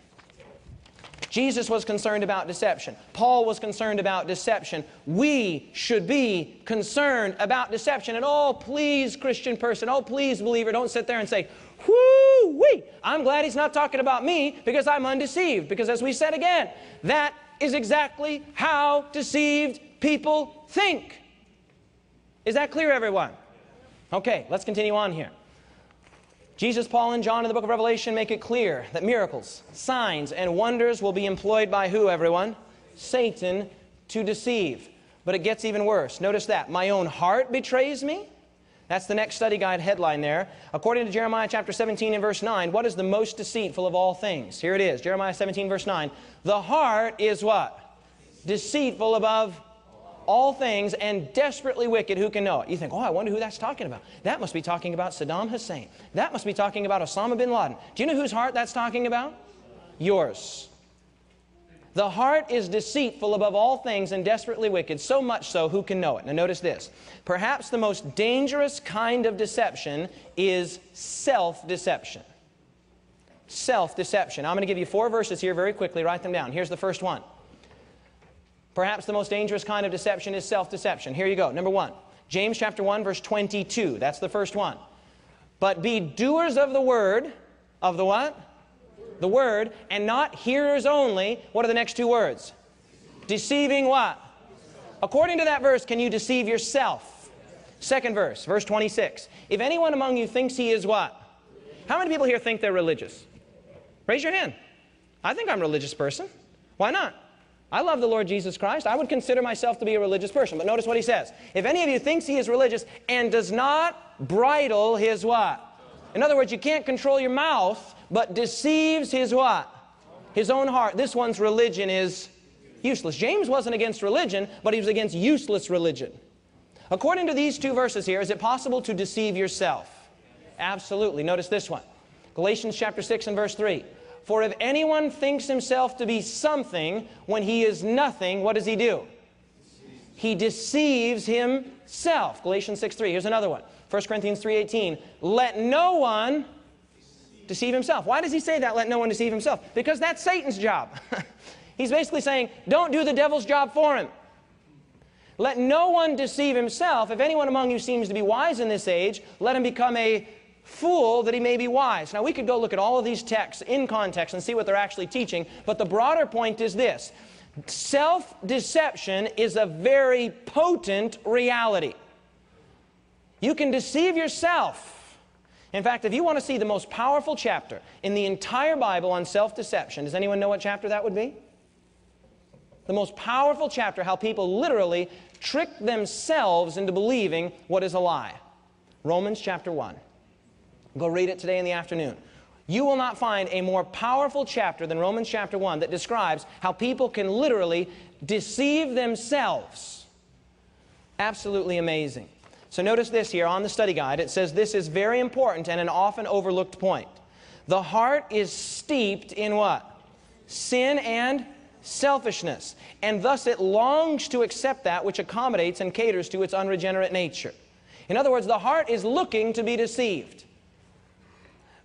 Jesus was concerned about deception. Paul was concerned about deception. We should be concerned about deception. And oh, please, Christian person, oh, please, believer, don't sit there and say, Whoo wee! I'm glad he's not talking about me because I'm undeceived. Because as we said again, that is exactly how deceived people think. Is that clear, everyone? Okay, let's continue on here. Jesus, Paul, and John in the book of Revelation make it clear that miracles, signs, and wonders will be employed by who, everyone? Satan to deceive. But it gets even worse. Notice that. My own heart betrays me. That's the next study guide headline there. According to Jeremiah chapter 17 and verse 9, what is the most deceitful of all things? Here it is Jeremiah 17, verse 9. The heart is what? Deceitful above all things and desperately wicked. Who can know it? You think, oh, I wonder who that's talking about. That must be talking about Saddam Hussein. That must be talking about Osama bin Laden. Do you know whose heart that's talking about? Yours. The heart is deceitful above all things and desperately wicked, so much so, who can know it? Now, notice this. Perhaps the most dangerous kind of deception is self deception. Self deception. I'm going to give you four verses here very quickly. Write them down. Here's the first one. Perhaps the most dangerous kind of deception is self deception. Here you go. Number one, James chapter 1, verse 22. That's the first one. But be doers of the word, of the what? the word, and not hearers only. What are the next two words? Deceiving what? According to that verse, can you deceive yourself? Second verse, verse 26. If anyone among you thinks he is what? How many people here think they're religious? Raise your hand. I think I'm a religious person. Why not? I love the Lord Jesus Christ. I would consider myself to be a religious person. But notice what he says. If any of you thinks he is religious and does not bridle his what? In other words, you can't control your mouth, but deceives his what? His own heart. This one's religion is useless. James wasn't against religion, but he was against useless religion. According to these two verses here, is it possible to deceive yourself? Absolutely. Notice this one. Galatians chapter 6 and verse 3. For if anyone thinks himself to be something when he is nothing, what does he do? He deceives himself. Galatians 6 3. Here's another one. 1 Corinthians 3.18, let no one deceive himself. Why does he say that, let no one deceive himself? Because that's Satan's job. He's basically saying, don't do the devil's job for him. Let no one deceive himself. If anyone among you seems to be wise in this age, let him become a fool that he may be wise. Now, we could go look at all of these texts in context and see what they're actually teaching, but the broader point is this self deception is a very potent reality. You can deceive yourself. In fact, if you want to see the most powerful chapter in the entire Bible on self deception, does anyone know what chapter that would be? The most powerful chapter, how people literally trick themselves into believing what is a lie. Romans chapter 1. Go read it today in the afternoon. You will not find a more powerful chapter than Romans chapter 1 that describes how people can literally deceive themselves. Absolutely amazing. So notice this here on the study guide. It says this is very important and an often overlooked point. The heart is steeped in what? Sin and selfishness. And thus it longs to accept that which accommodates and caters to its unregenerate nature. In other words, the heart is looking to be deceived.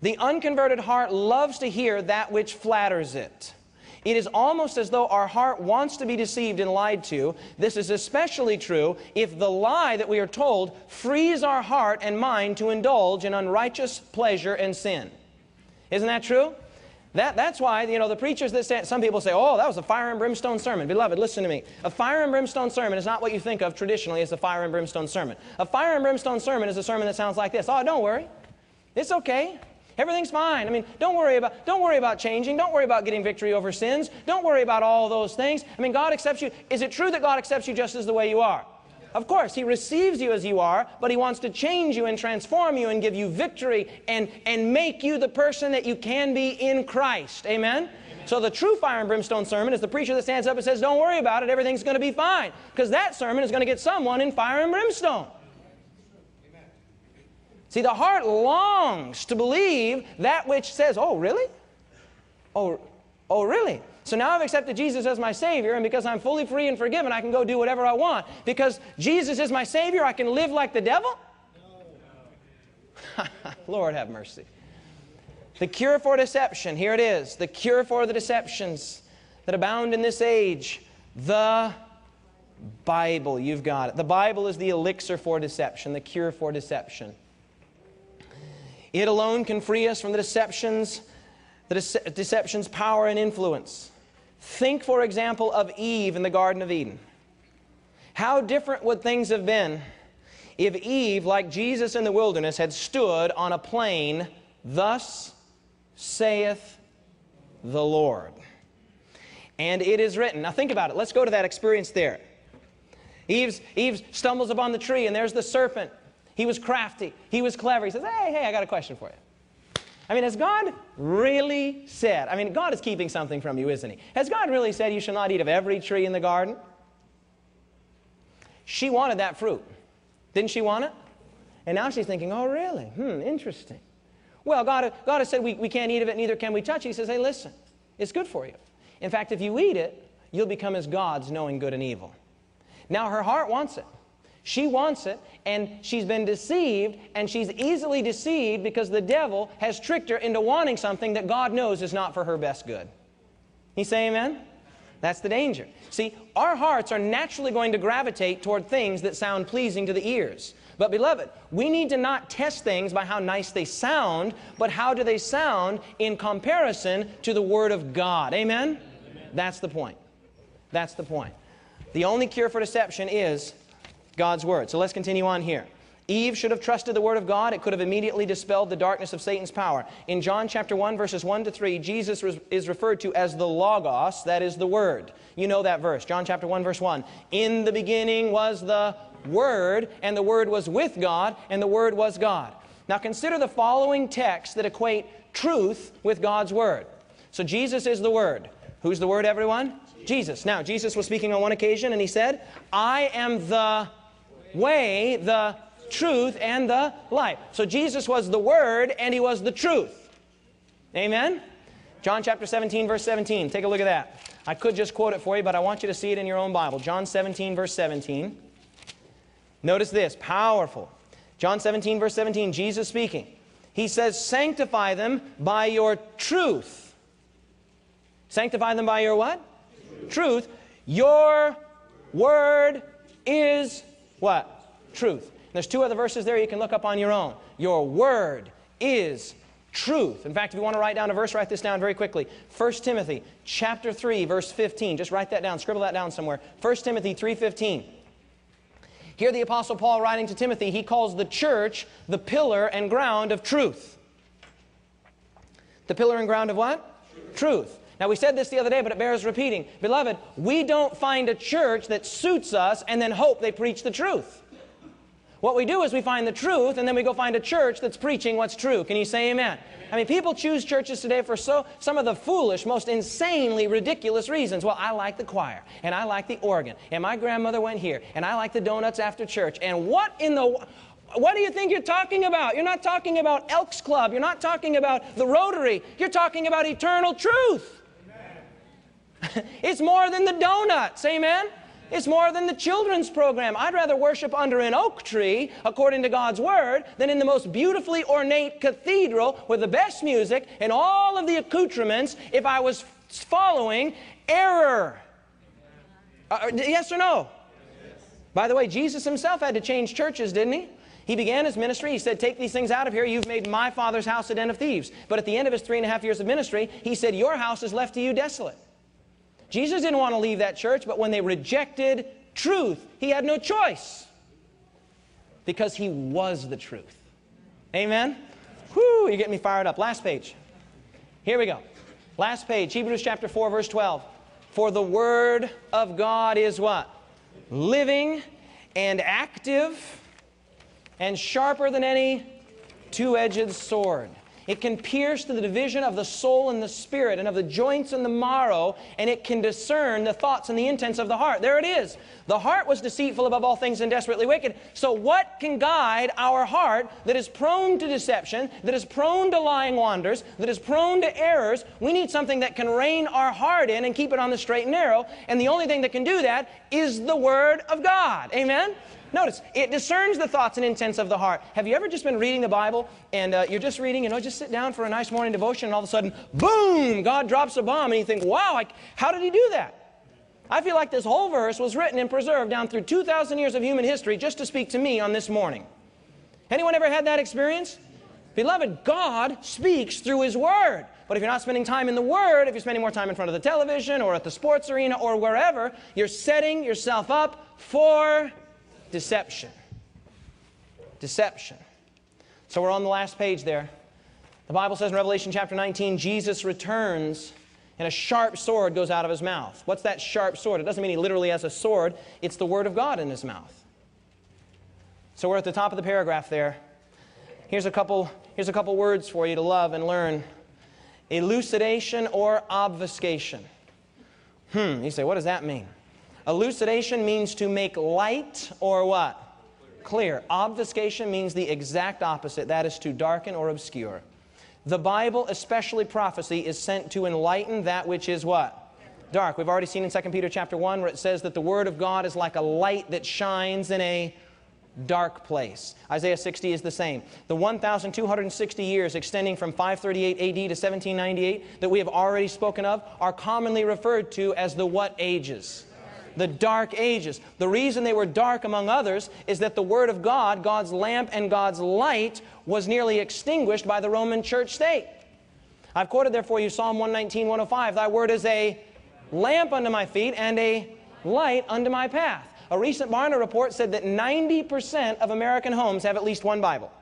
The unconverted heart loves to hear that which flatters it. It is almost as though our heart wants to be deceived and lied to. This is especially true if the lie that we are told frees our heart and mind to indulge in unrighteous pleasure and sin. Isn't that true? That, that's why, you know, the preachers that say, some people say, oh, that was a fire and brimstone sermon. Beloved, listen to me. A fire and brimstone sermon is not what you think of traditionally as a fire and brimstone sermon. A fire and brimstone sermon is a sermon that sounds like this. Oh, don't worry. It's okay. Everything's fine. I mean, don't worry about don't worry about changing. Don't worry about getting victory over sins. Don't worry about all those things. I mean, God accepts you. Is it true that God accepts you just as the way you are? Of course, He receives you as you are, but He wants to change you and transform you and give you victory and, and make you the person that you can be in Christ. Amen? Amen? So the true fire and brimstone sermon is the preacher that stands up and says, Don't worry about it, everything's going to be fine. Because that sermon is going to get someone in fire and brimstone. See, the heart longs to believe that which says, Oh, really? Oh, oh, really? So now I've accepted Jesus as my Savior, and because I'm fully free and forgiven, I can go do whatever I want. Because Jesus is my Savior, I can live like the devil? Lord have mercy. The cure for deception, here it is. The cure for the deceptions that abound in this age. The Bible, you've got it. The Bible is the elixir for deception, the cure for deception. It alone can free us from the deceptions, the dece deception's power and influence. Think, for example, of Eve in the Garden of Eden. How different would things have been if Eve, like Jesus in the wilderness, had stood on a plain, thus saith the Lord. And it is written. Now think about it. Let's go to that experience there. Eve's, Eve stumbles upon the tree, and there's the serpent. He was crafty. He was clever. He says, Hey, hey, I got a question for you. I mean, has God really said, I mean, God is keeping something from you, isn't He? Has God really said you shall not eat of every tree in the garden? She wanted that fruit. Didn't she want it? And now she's thinking, oh, really? Hmm, interesting. Well, God, God has said we, we can't eat of it, neither can we touch it. He says, hey, listen, it's good for you. In fact, if you eat it, you'll become as gods, knowing good and evil. Now, her heart wants it. She wants it, and she's been deceived, and she's easily deceived because the devil has tricked her into wanting something that God knows is not for her best good. You say amen? That's the danger. See, our hearts are naturally going to gravitate toward things that sound pleasing to the ears. But, beloved, we need to not test things by how nice they sound, but how do they sound in comparison to the Word of God. Amen? Amen. That's the point. That's the point. The only cure for deception is God's Word. So let's continue on here. Eve should have trusted the Word of God. It could have immediately dispelled the darkness of Satan's power. In John chapter 1, verses 1 to 3, Jesus is referred to as the Logos, that is the Word. You know that verse. John chapter 1, verse 1. In the beginning was the Word, and the Word was with God, and the Word was God. Now consider the following texts that equate truth with God's Word. So Jesus is the Word. Who's the Word, everyone? Jesus. Now, Jesus was speaking on one occasion, and he said, I am the way, the truth, and the life. So Jesus was the Word and He was the truth. Amen? John chapter 17, verse 17. Take a look at that. I could just quote it for you, but I want you to see it in your own Bible. John 17, verse 17. Notice this powerful. John 17, verse 17, Jesus speaking. He says, Sanctify them by your truth. Sanctify them by your what? Truth. truth. Your word is what? Truth. There's two other verses there you can look up on your own. Your word is truth. In fact, if you want to write down a verse, write this down very quickly. 1 Timothy chapter 3, verse 15. Just write that down, scribble that down somewhere. 1 Timothy 3:15. Here the apostle Paul writing to Timothy, he calls the church the pillar and ground of truth. The pillar and ground of what? Truth. truth. Now, we said this the other day, but it bears repeating. Beloved, we don't find a church that suits us and then hope they preach the truth. What we do is we find the truth and then we go find a church that's preaching what's true. Can you say amen? amen? I mean, people choose churches today for so some of the foolish, most insanely ridiculous reasons. Well, I like the choir and I like the organ and my grandmother went here and I like the donuts after church. And what in the What do you think you're talking about? You're not talking about Elks Club. You're not talking about the Rotary. You're talking about eternal truth. it's more than the donuts. Amen? It's more than the children's program. I'd rather worship under an oak tree, according to God's Word, than in the most beautifully ornate cathedral with the best music and all of the accoutrements if I was following error. Uh, uh yes or no? By the way, Jesus himself had to change churches, didn't he? He began his ministry. He said, Take these things out of here. You've made my father's house a den of thieves. But at the end of his three and a half years of ministry, he said, Your house is left to you desolate. Jesus didn't want to leave that church, but when they rejected truth, he had no choice because he was the truth. Amen? Whew, you get me fired up. Last page. Here we go. Last page, Hebrews chapter 4, verse 12. For the word of God is what? Living and active and sharper than any two edged sword. It can pierce to the division of the soul and the spirit and of the joints and the marrow, and it can discern the thoughts and the intents of the heart. There it is. The heart was deceitful above all things and desperately wicked. So, what can guide our heart that is prone to deception, that is prone to lying wanders, that is prone to errors? We need something that can rein our heart in and keep it on the straight and narrow. And the only thing that can do that is the Word of God. Amen? Notice, it discerns the thoughts and intents of the heart. Have you ever just been reading the Bible and uh, you're just reading, you know, just sit down for a nice morning devotion and all of a sudden, boom, God drops a bomb and you think, wow, I, how did he do that? I feel like this whole verse was written and preserved down through 2,000 years of human history just to speak to me on this morning. Anyone ever had that experience? Beloved, God speaks through His Word. But if you're not spending time in the Word, if you're spending more time in front of the television or at the sports arena or wherever, you're setting yourself up for deception. Deception. So we're on the last page there. The Bible says in Revelation chapter 19, Jesus returns and a sharp sword goes out of his mouth. What's that sharp sword? It doesn't mean he literally has a sword, it's the Word of God in his mouth. So we're at the top of the paragraph there. Here's a couple, here's a couple words for you to love and learn elucidation or obfuscation. Hmm, you say, what does that mean? Elucidation means to make light or what? Clear. Obfuscation means the exact opposite. That is to darken or obscure. The Bible, especially prophecy, is sent to enlighten that which is what? Dark. We've already seen in 2 Peter chapter 1 where it says that the Word of God is like a light that shines in a dark place. Isaiah 60 is the same. The 1,260 years extending from 538 AD to 1798 that we have already spoken of are commonly referred to as the what ages? The dark ages. The reason they were dark, among others, is that the Word of God, God's lamp and God's light, was nearly extinguished by the Roman church state. I've quoted there for you Psalm 119, 105. Thy Word is a lamp unto my feet and a light unto my path. A recent Barna report said that 90% of American homes have at least one Bible.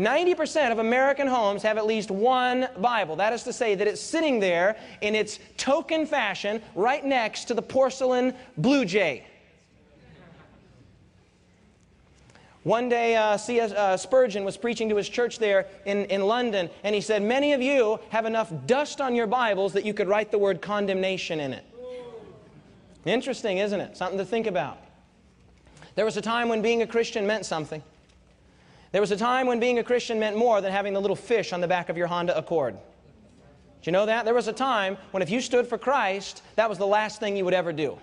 90% of American homes have at least one Bible. That is to say that it's sitting there in its token fashion right next to the porcelain blue jay. One day, uh, C.S. Uh, Spurgeon was preaching to his church there in, in London, and he said, Many of you have enough dust on your Bibles that you could write the word condemnation in it. Interesting, isn't it? Something to think about. There was a time when being a Christian meant something. There was a time when being a Christian meant more than having the little fish on the back of your Honda Accord. Do you know that? There was a time when if you stood for Christ, that was the last thing you would ever do.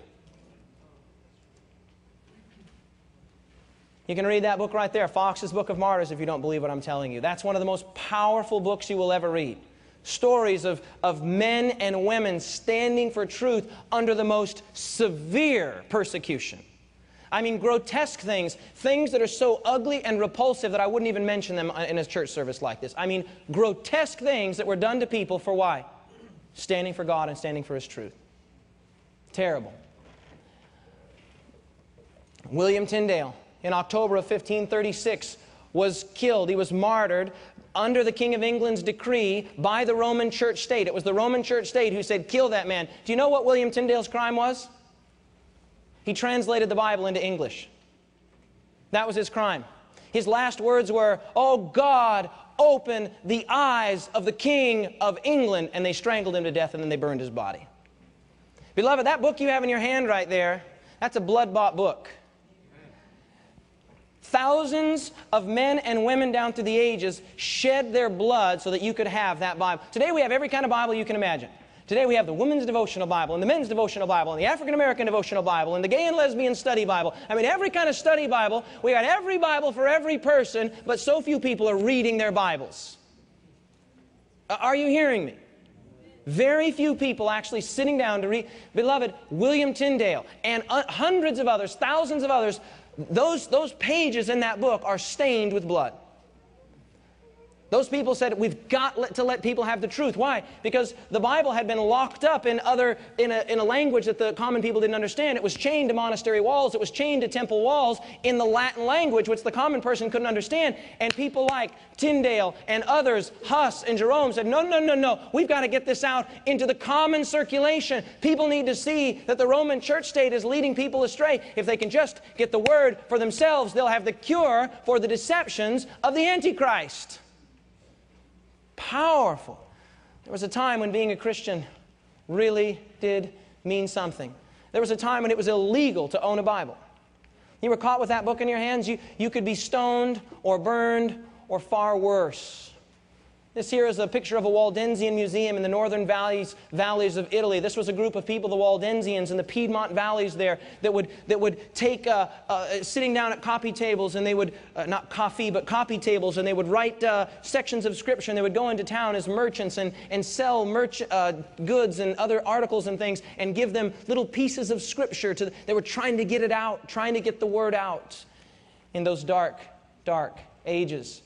You can read that book right there, Fox's Book of Martyrs, if you don't believe what I'm telling you. That's one of the most powerful books you will ever read. Stories of, of men and women standing for truth under the most severe persecution. I mean, grotesque things, things that are so ugly and repulsive that I wouldn't even mention them uh, in a church service like this. I mean, grotesque things that were done to people for why? Standing for God and standing for His truth. Terrible. William Tyndale, in October of 1536, was killed. He was martyred under the King of England's decree by the Roman church state. It was the Roman church state who said, kill that man. Do you know what William Tyndale's crime was? He translated the Bible into English. That was his crime. His last words were, Oh God, open the eyes of the King of England. And they strangled him to death and then they burned his body. Beloved, that book you have in your hand right there, that's a blood bought book. Thousands of men and women down through the ages shed their blood so that you could have that Bible. Today we have every kind of Bible you can imagine. Today we have the women's devotional Bible and the men's devotional Bible and the African American devotional Bible and the gay and lesbian study Bible. I mean, every kind of study Bible. We got every Bible for every person, but so few people are reading their Bibles. Are you hearing me? Very few people actually sitting down to read. Beloved, William Tyndale and uh, hundreds of others, thousands of others, those, those pages in that book are stained with blood. Those people said, we've got to let people have the truth. Why? Because the Bible had been locked up in, other, in, a, in a language that the common people didn't understand. It was chained to monastery walls. It was chained to temple walls in the Latin language, which the common person couldn't understand. And people like Tyndale and others, Huss and Jerome said, no, no, no, no. We've got to get this out into the common circulation. People need to see that the Roman church state is leading people astray. If they can just get the word for themselves, they'll have the cure for the deceptions of the Antichrist. Powerful. There was a time when being a Christian really did mean something. There was a time when it was illegal to own a Bible. You were caught with that book in your hands, you, you could be stoned or burned or far worse. This here is a picture of a Waldensian museum in the northern valleys, valleys of Italy. This was a group of people, the Waldensians in the Piedmont valleys there, that would, that would take, uh, uh, sitting down at copy tables, and they would, uh, not coffee, but copy tables, and they would write uh, sections of Scripture, and they would go into town as merchants and, and sell merch, uh, goods and other articles and things, and give them little pieces of Scripture. To, they were trying to get it out, trying to get the word out in those dark, dark ages.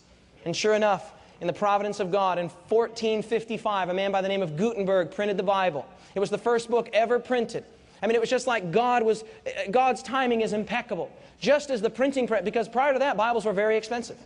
And sure enough, in the providence of God. In 1455, a man by the name of Gutenberg printed the Bible. It was the first book ever printed. I mean, it was just like God was, God's timing is impeccable. Just as the printing press, because prior to that, Bibles were very expensive.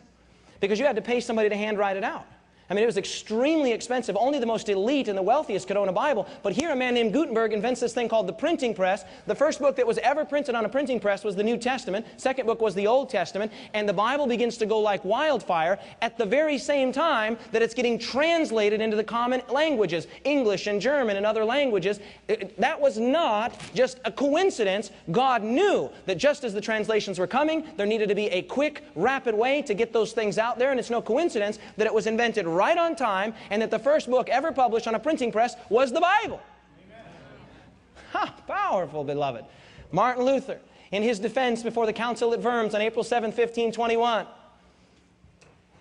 Because you had to pay somebody to handwrite it out. I mean, it was extremely expensive. Only the most elite and the wealthiest could own a Bible. But here, a man named Gutenberg invents this thing called the printing press. The first book that was ever printed on a printing press was the New Testament. Second book was the Old Testament. And the Bible begins to go like wildfire at the very same time that it's getting translated into the common languages English and German and other languages. It, that was not just a coincidence. God knew that just as the translations were coming, there needed to be a quick, rapid way to get those things out there. And it's no coincidence that it was invented right on time and that the first book ever published on a printing press was the Bible. Ha, powerful, beloved. Martin Luther, in his defense before the council at Worms on April 7, 1521,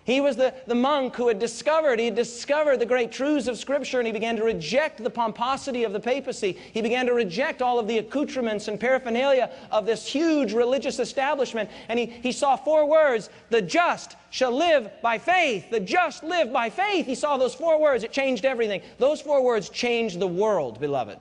he was the, the monk who had discovered, he had discovered the great truths of Scripture and he began to reject the pomposity of the papacy. He began to reject all of the accoutrements and paraphernalia of this huge religious establishment. And he, he saw four words the just shall live by faith. The just live by faith. He saw those four words, it changed everything. Those four words changed the world, beloved.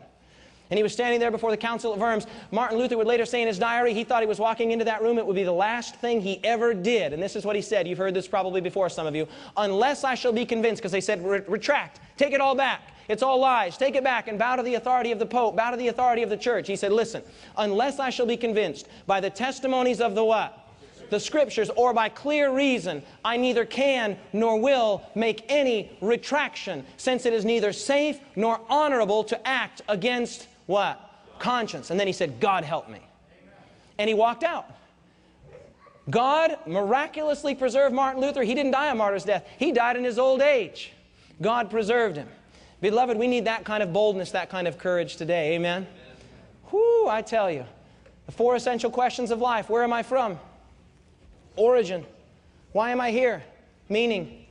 And he was standing there before the Council of Worms. Martin Luther would later say in his diary, he thought he was walking into that room, it would be the last thing he ever did. And this is what he said. You've heard this probably before, some of you. Unless I shall be convinced, because they said, retract, take it all back. It's all lies. Take it back and bow to the authority of the Pope, bow to the authority of the church. He said, listen, unless I shall be convinced by the testimonies of the what? the scriptures or by clear reason, I neither can nor will make any retraction, since it is neither safe nor honorable to act against what? Conscience. And then he said, God help me. And he walked out. God miraculously preserved Martin Luther. He didn't die a martyr's death. He died in his old age. God preserved him. Beloved, we need that kind of boldness, that kind of courage today. Amen? Whoo, I tell you. The four essential questions of life. Where am I from? Origin. Why am I here? Meaning.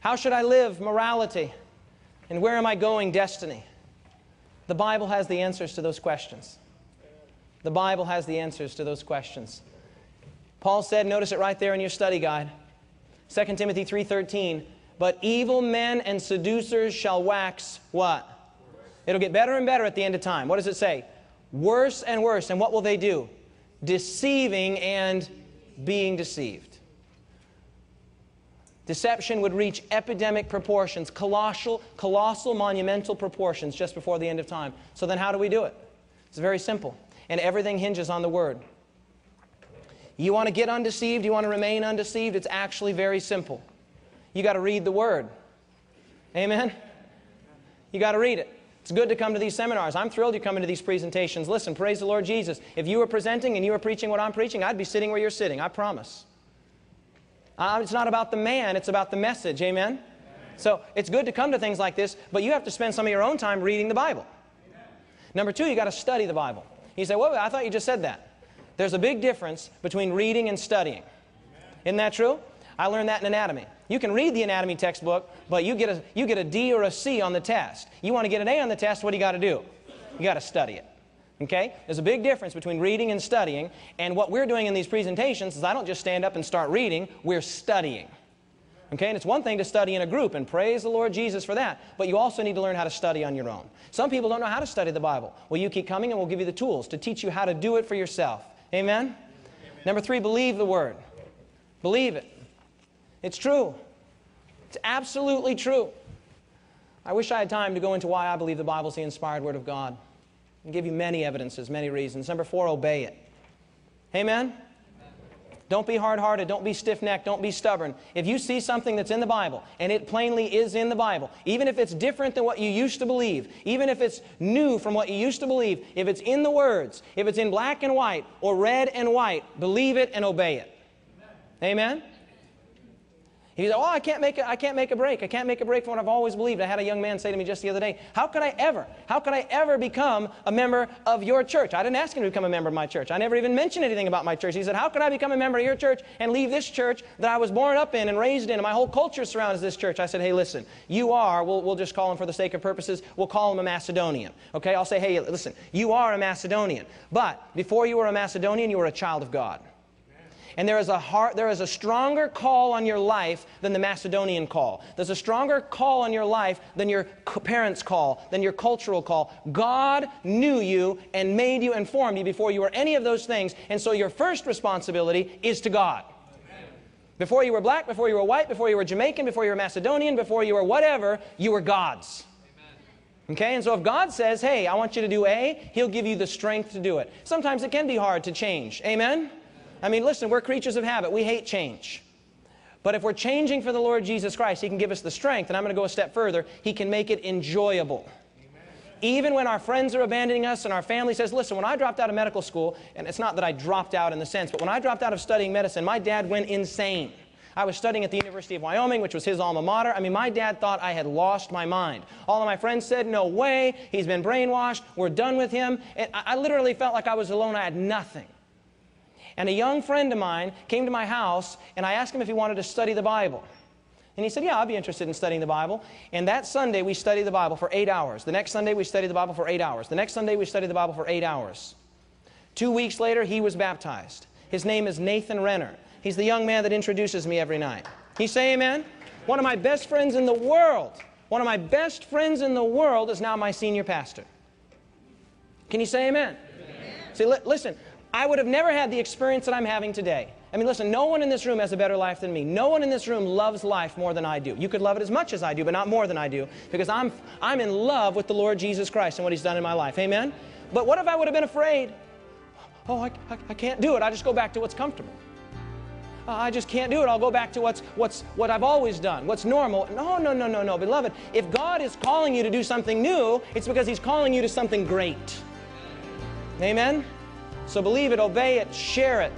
How should I live? Morality. And where am I going? Destiny. The Bible has the answers to those questions. The Bible has the answers to those questions. Paul said, notice it right there in your study guide. 2 Timothy 3:13, but evil men and seducers shall wax what? It'll get better and better at the end of time. What does it say? Worse and worse. And what will they do? Deceiving and being deceived. Deception would reach epidemic proportions, colossal, colossal, monumental proportions just before the end of time. So then how do we do it? It's very simple. And everything hinges on the Word. You want to get undeceived, you want to remain undeceived, it's actually very simple. You got to read the Word. Amen? You got to read it. It's good to come to these seminars. I'm thrilled you're coming to these presentations. Listen, praise the Lord Jesus. If you were presenting and you were preaching what I'm preaching, I'd be sitting where you're sitting. I promise. Uh, it's not about the man, it's about the message. Amen? Amen? So it's good to come to things like this, but you have to spend some of your own time reading the Bible. Amen. Number two, you got to study the Bible. You say, well, I thought you just said that. There's a big difference between reading and studying. Amen. Isn't that true? I learned that in anatomy. You can read the anatomy textbook, but you get a, you get a D or a C on the test. You want to get an A on the test, what do you got to do? You got to study it. Okay? There's a big difference between reading and studying, and what we're doing in these presentations is I don't just stand up and start reading, we're studying. Okay, and it's one thing to study in a group, and praise the Lord Jesus for that, but you also need to learn how to study on your own. Some people don't know how to study the Bible. Well, you keep coming, and we'll give you the tools to teach you how to do it for yourself. Amen? Amen. Number three, believe the Word. Believe it. It's true. It's absolutely true. I wish I had time to go into why I believe the Bible is the inspired Word of God and give you many evidences, many reasons. Number four, obey it. Amen? Don't be hard hearted. Don't be stiff necked. Don't be stubborn. If you see something that's in the Bible, and it plainly is in the Bible, even if it's different than what you used to believe, even if it's new from what you used to believe, if it's in the words, if it's in black and white or red and white, believe it and obey it. Amen? Amen? He said, Oh, I can't make a, I can't make a break. I can't make a break from what I've always believed. I had a young man say to me just the other day, How could I ever, how could I ever become a member of your church? I didn't ask him to become a member of my church. I never even mentioned anything about my church. He said, How could I become a member of your church and leave this church that I was born up in and raised in, and my whole culture surrounds this church? I said, Hey, listen, you are, we'll, we'll just call him for the sake of purposes, we'll call him a Macedonian. Okay? I'll say, Hey, listen, you are a Macedonian. But before you were a Macedonian, you were a child of God. And there is a heart, there is a stronger call on your life than the Macedonian call. There's a stronger call on your life than your parents' call, than your cultural call. God knew you and made you and formed you before you were any of those things. And so your first responsibility is to God. Before you were black, before you were white, before you were Jamaican, before you were Macedonian, before you were whatever, you were God's. Okay, and so if God says, hey, I want you to do A, He'll give you the strength to do it. Sometimes it can be hard to change. Amen? I mean, listen, we're creatures of habit. We hate change. But if we're changing for the Lord Jesus Christ, He can give us the strength, and I'm going to go a step further, He can make it enjoyable. Even when our friends are abandoning us and our family says, listen, when I dropped out of medical school, and it's not that I dropped out in the sense, but when I dropped out of studying medicine, my dad went insane. I was studying at the University of Wyoming, which was his alma mater. I mean, my dad thought I had lost my mind. All of my friends said, no way, he's been brainwashed, we're done with him. And I literally felt like I was alone, I had nothing. And a young friend of mine came to my house, and I asked him if he wanted to study the Bible. And he said, Yeah, I'd be interested in studying the Bible. And that Sunday, we studied the Bible for eight hours. The next Sunday, we studied the Bible for eight hours. The next Sunday, we studied the Bible for eight hours. Two weeks later, he was baptized. His name is Nathan Renner. He's the young man that introduces me every night. He say amen? One of my best friends in the world, one of my best friends in the world is now my senior pastor. Can you say amen? amen. See, li listen, I would have never had the experience that I'm having today. I mean, listen, no one in this room has a better life than me. No one in this room loves life more than I do. You could love it as much as I do, but not more than I do, because I'm, I'm in love with the Lord Jesus Christ and what He's done in my life. Amen? But what if I would have been afraid? Oh, I, I, I can't do it. I just go back to what's comfortable. Uh, I just can't do it. I'll go back to what's, what's, what I've always done, what's normal. No, no, no, no, no. Beloved, if God is calling you to do something new, it's because He's calling you to something great. Amen? So believe it, obey it, share it.